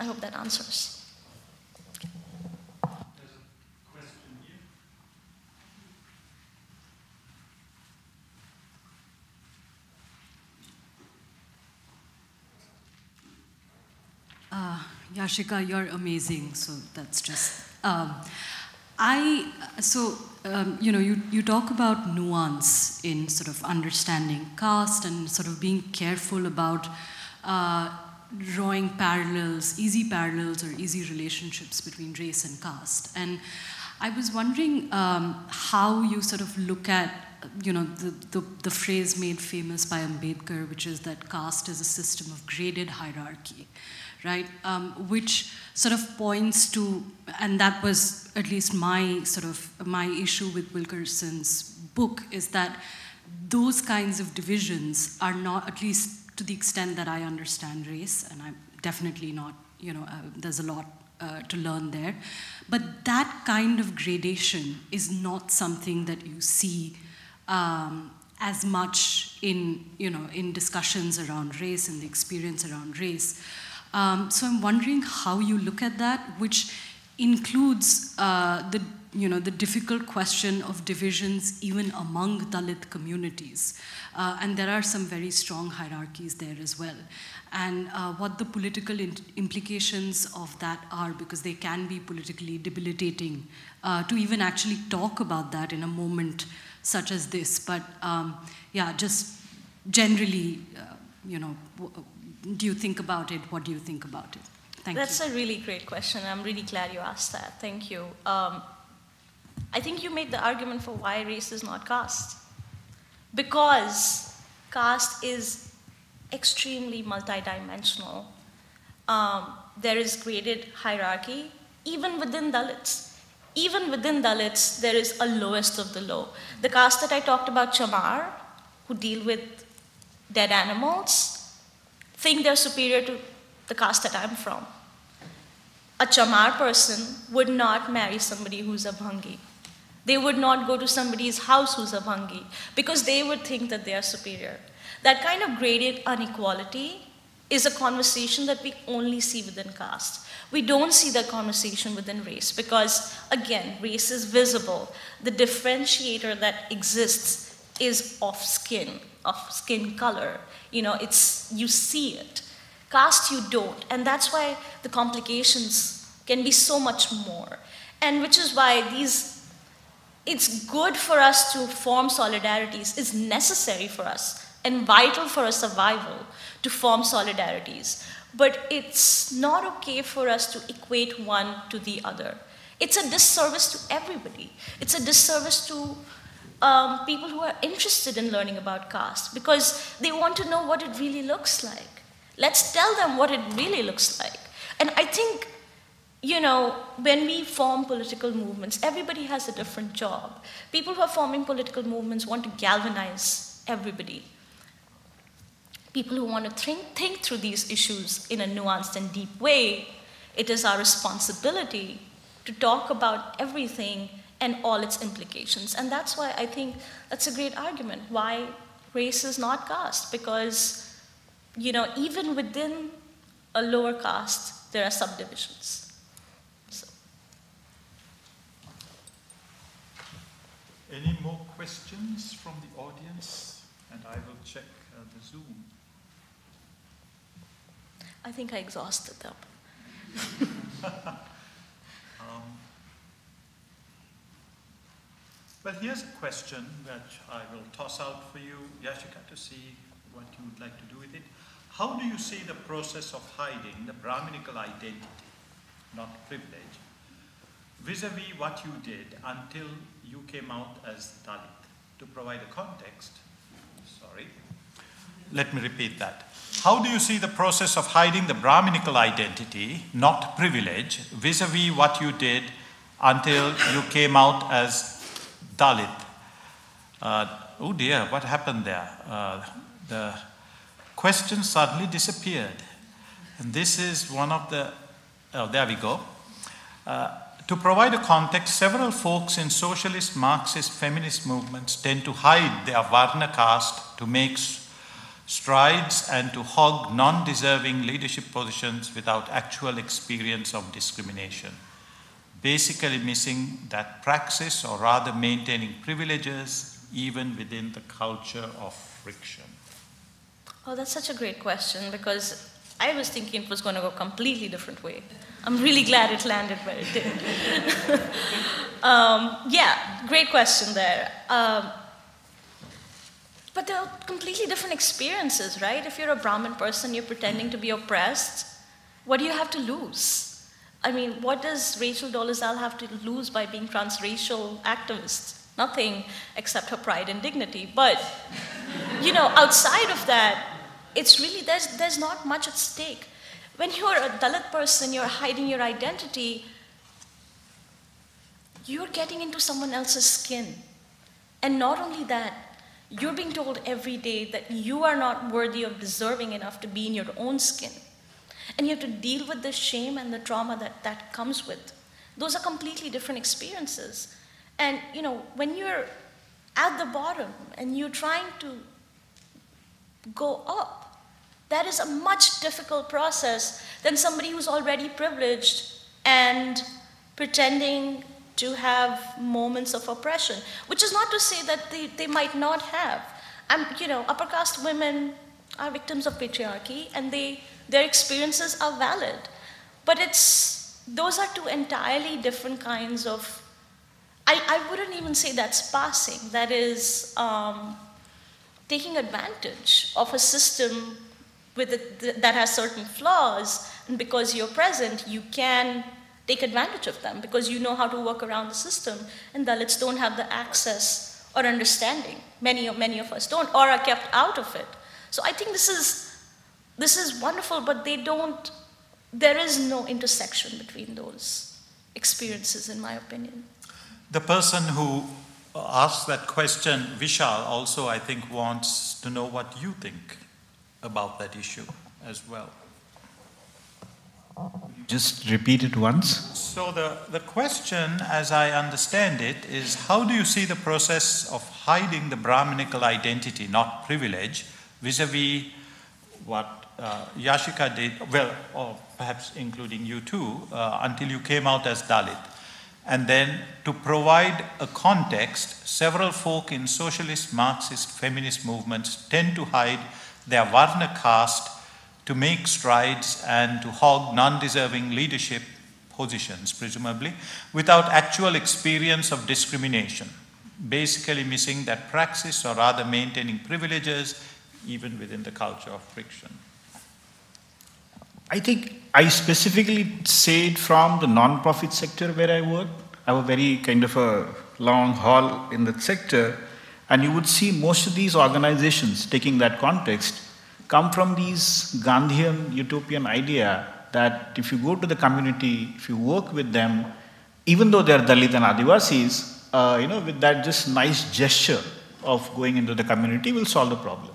Speaker 2: I hope that answers.
Speaker 8: You're amazing. So that's just. Um, I so um, you know you you talk about nuance in sort of understanding caste and sort of being careful about uh, drawing parallels, easy parallels or easy relationships between race and caste. And I was wondering um, how you sort of look at you know the, the the phrase made famous by Ambedkar, which is that caste is a system of graded hierarchy right? Um, which sort of points to, and that was at least my sort of my issue with Wilkerson's book is that those kinds of divisions are not, at least to the extent that I understand race, and I'm definitely not, you know, uh, there's a lot uh, to learn there, but that kind of gradation is not something that you see. Um, as much in you know in discussions around race and the experience around race um, so I'm wondering how you look at that, which includes uh, the you know the difficult question of divisions even among Dalit communities, uh, and there are some very strong hierarchies there as well, and uh, what the political implications of that are because they can be politically debilitating uh, to even actually talk about that in a moment such as this. But um, yeah, just generally, uh, you know do you think about it? What do you think about it? Thank you.
Speaker 2: That's
Speaker 8: you.
Speaker 2: a really great question. I'm really glad you asked that. Thank you. Um, I think you made the argument for why race is not caste. Because caste is extremely multidimensional. Um, there is graded hierarchy, even within Dalits. Even within Dalits, there is a lowest of the low. The caste that I talked about, Chamar, who deal with dead animals, think they're superior to the caste that I'm from. A Chamar person would not marry somebody who's a Bhangi. They would not go to somebody's house who's a Bhangi because they would think that they are superior. That kind of graded inequality is a conversation that we only see within caste. We don't see that conversation within race because, again, race is visible. The differentiator that exists is of skin, of skin color. You know, it's, you see it. Caste, you don't. And that's why the complications can be so much more. And which is why these, it's good for us to form solidarities, it's necessary for us and vital for our survival to form solidarities. But it's not okay for us to equate one to the other. It's a disservice to everybody. It's a disservice to um, people who are interested in learning about caste because they want to know what it really looks like. Let's tell them what it really looks like. And I think, you know, when we form political movements, everybody has a different job. People who are forming political movements want to galvanize everybody. People who want to think, think through these issues in a nuanced and deep way, it is our responsibility to talk about everything and all its implications. And that's why I think that's a great argument why race is not caste, because you know, even within a lower caste, there are subdivisions. So.
Speaker 1: Any more questions from the audience? And I will check uh, the Zoom.
Speaker 2: I think I exhausted them.
Speaker 1: um, well, here's a question that I will toss out for you, Yashica, to see what you would like to do with it. How do you see the process of hiding the Brahminical identity, not privilege, vis-a-vis what you did until you came out as Dalit? To provide a context, sorry, let me repeat that. How do you see the process of hiding the Brahminical identity, not privilege, vis-a-vis what you did until you came out as Dalit? Uh, oh dear, what happened there? Uh, the question suddenly disappeared. And this is one of the, oh, there we go. Uh, to provide a context, several folks in socialist, Marxist, feminist movements tend to hide their Varna caste to make strides and to hog non deserving leadership positions without actual experience of discrimination. Basically, missing that praxis or rather maintaining privileges even within the culture of friction.
Speaker 2: Oh, that's such a great question because I was thinking it was going to go completely different way. I'm really glad it landed where it did. um, yeah, great question there. Um, but they're completely different experiences, right? If you're a Brahmin person, you're pretending to be oppressed, what do you have to lose? I mean, what does Rachel Dolezal have to lose by being transracial activist? Nothing except her pride and dignity. But, you know, outside of that, it's really, there's, there's not much at stake. When you're a Dalit person, you're hiding your identity, you're getting into someone else's skin. And not only that, you're being told every day that you are not worthy of deserving enough to be in your own skin. And you have to deal with the shame and the trauma that that comes with. Those are completely different experiences. And, you know, when you're at the bottom and you're trying to go up, that is a much difficult process than somebody who's already privileged and pretending to have moments of oppression, which is not to say that they, they might not have. I'm, you know, upper caste women are victims of patriarchy and they, their experiences are valid. But it's, those are two entirely different kinds of, I, I wouldn't even say that's passing. That is um, taking advantage of a system with it, that has certain flaws, And because you're present, you can take advantage of them because you know how to work around the system. And Dalits don't have the access or understanding. Many, many of us don't, or are kept out of it. So I think this is, this is wonderful, but they don't, there is no intersection between those experiences, in my opinion.
Speaker 1: The person who asked that question, Vishal, also I think wants to know what you think about that issue as well.
Speaker 3: Just repeat it once.
Speaker 1: So, the, the question, as I understand it, is how do you see the process of hiding the Brahminical identity, not privilege, vis a vis what uh, Yashica did, well, or perhaps including you too, uh, until you came out as Dalit? And then to provide a context, several folk in socialist, Marxist, feminist movements tend to hide their Varna caste to make strides and to hog non deserving leadership positions, presumably, without actual experience of discrimination, basically missing that praxis or rather maintaining privileges even within the culture of friction.
Speaker 3: I think I specifically say it from the non-profit sector where I work. I have a very kind of a long haul in that sector, and you would see most of these organizations taking that context come from these Gandhian utopian idea that if you go to the community, if you work with them, even though they are Dalit and Adivasis, uh, you know, with that just nice gesture of going into the community will solve the problem.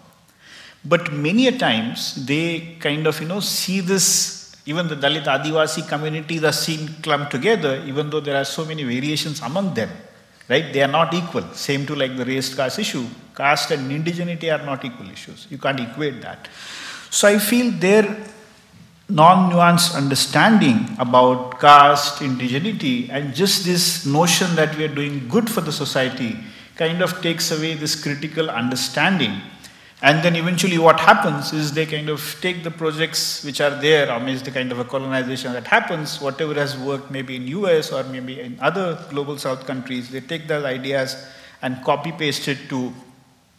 Speaker 3: But many a times they kind of, you know, see this, even the Dalit Adivasi communities are seen clumped together, even though there are so many variations among them right? They are not equal. Same to like the race caste issue. Caste and indigeneity are not equal issues. You can't equate that. So I feel their non-nuanced understanding about caste, indigeneity, and just this notion that we are doing good for the society kind of takes away this critical understanding and then eventually what happens is they kind of take the projects which are there amidst the kind of a colonization that happens, whatever has worked maybe in US or maybe in other global south countries, they take those ideas and copy paste it to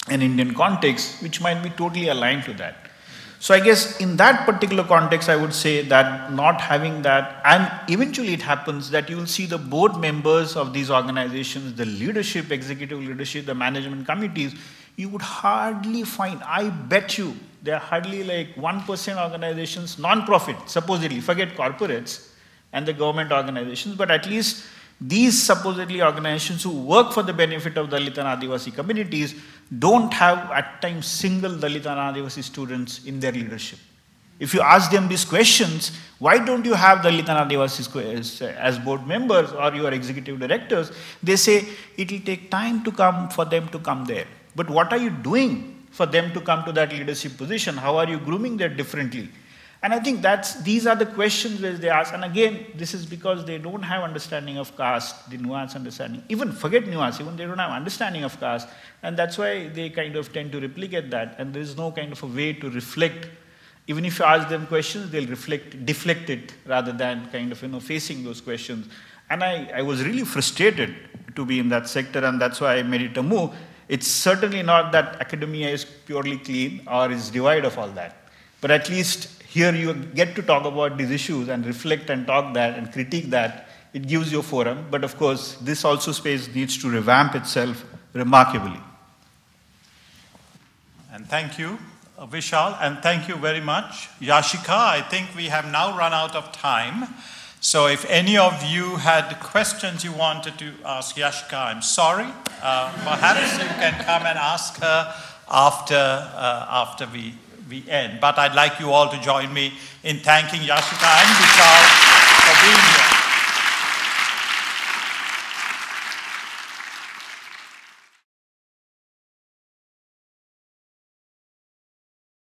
Speaker 3: an Indian context which might be totally aligned to that. So I guess in that particular context, I would say that not having that, and eventually it happens that you will see the board members of these organizations, the leadership, executive leadership, the management committees, you would hardly find, I bet you, there are hardly like 1% organizations, non-profit, supposedly, forget corporates and the government organizations, but at least these supposedly organizations who work for the benefit of Dalit and Adivasi communities don't have at times single Dalit and Adivasi students in their leadership. If you ask them these questions, why don't you have Dalit and Adivasi as board members or your executive directors? They say it will take time to come for them to come there. But what are you doing for them to come to that leadership position? How are you grooming them differently? And I think that's these are the questions which they ask. And again, this is because they don't have understanding of caste, the nuance understanding. Even forget nuance, even they don't have understanding of caste. And that's why they kind of tend to replicate that. And there is no kind of a way to reflect. Even if you ask them questions, they'll reflect, deflect it rather than kind of you know facing those questions. And I, I was really frustrated to be in that sector, and that's why I made it a move. It's certainly not that academia is purely clean or is devoid of all that. But at least here you get to talk about these issues and reflect and talk that and critique that. It gives you a forum. But of course, this also space needs to revamp itself remarkably.
Speaker 1: And thank you, Vishal, and thank you very much. Yashica, I think we have now run out of time. So if any of you had questions you wanted to ask Yashica, I'm sorry. Uh, perhaps you can come and ask her after, uh, after we, we end. But I'd like you all to join me in thanking Yashica and Vishal for being here.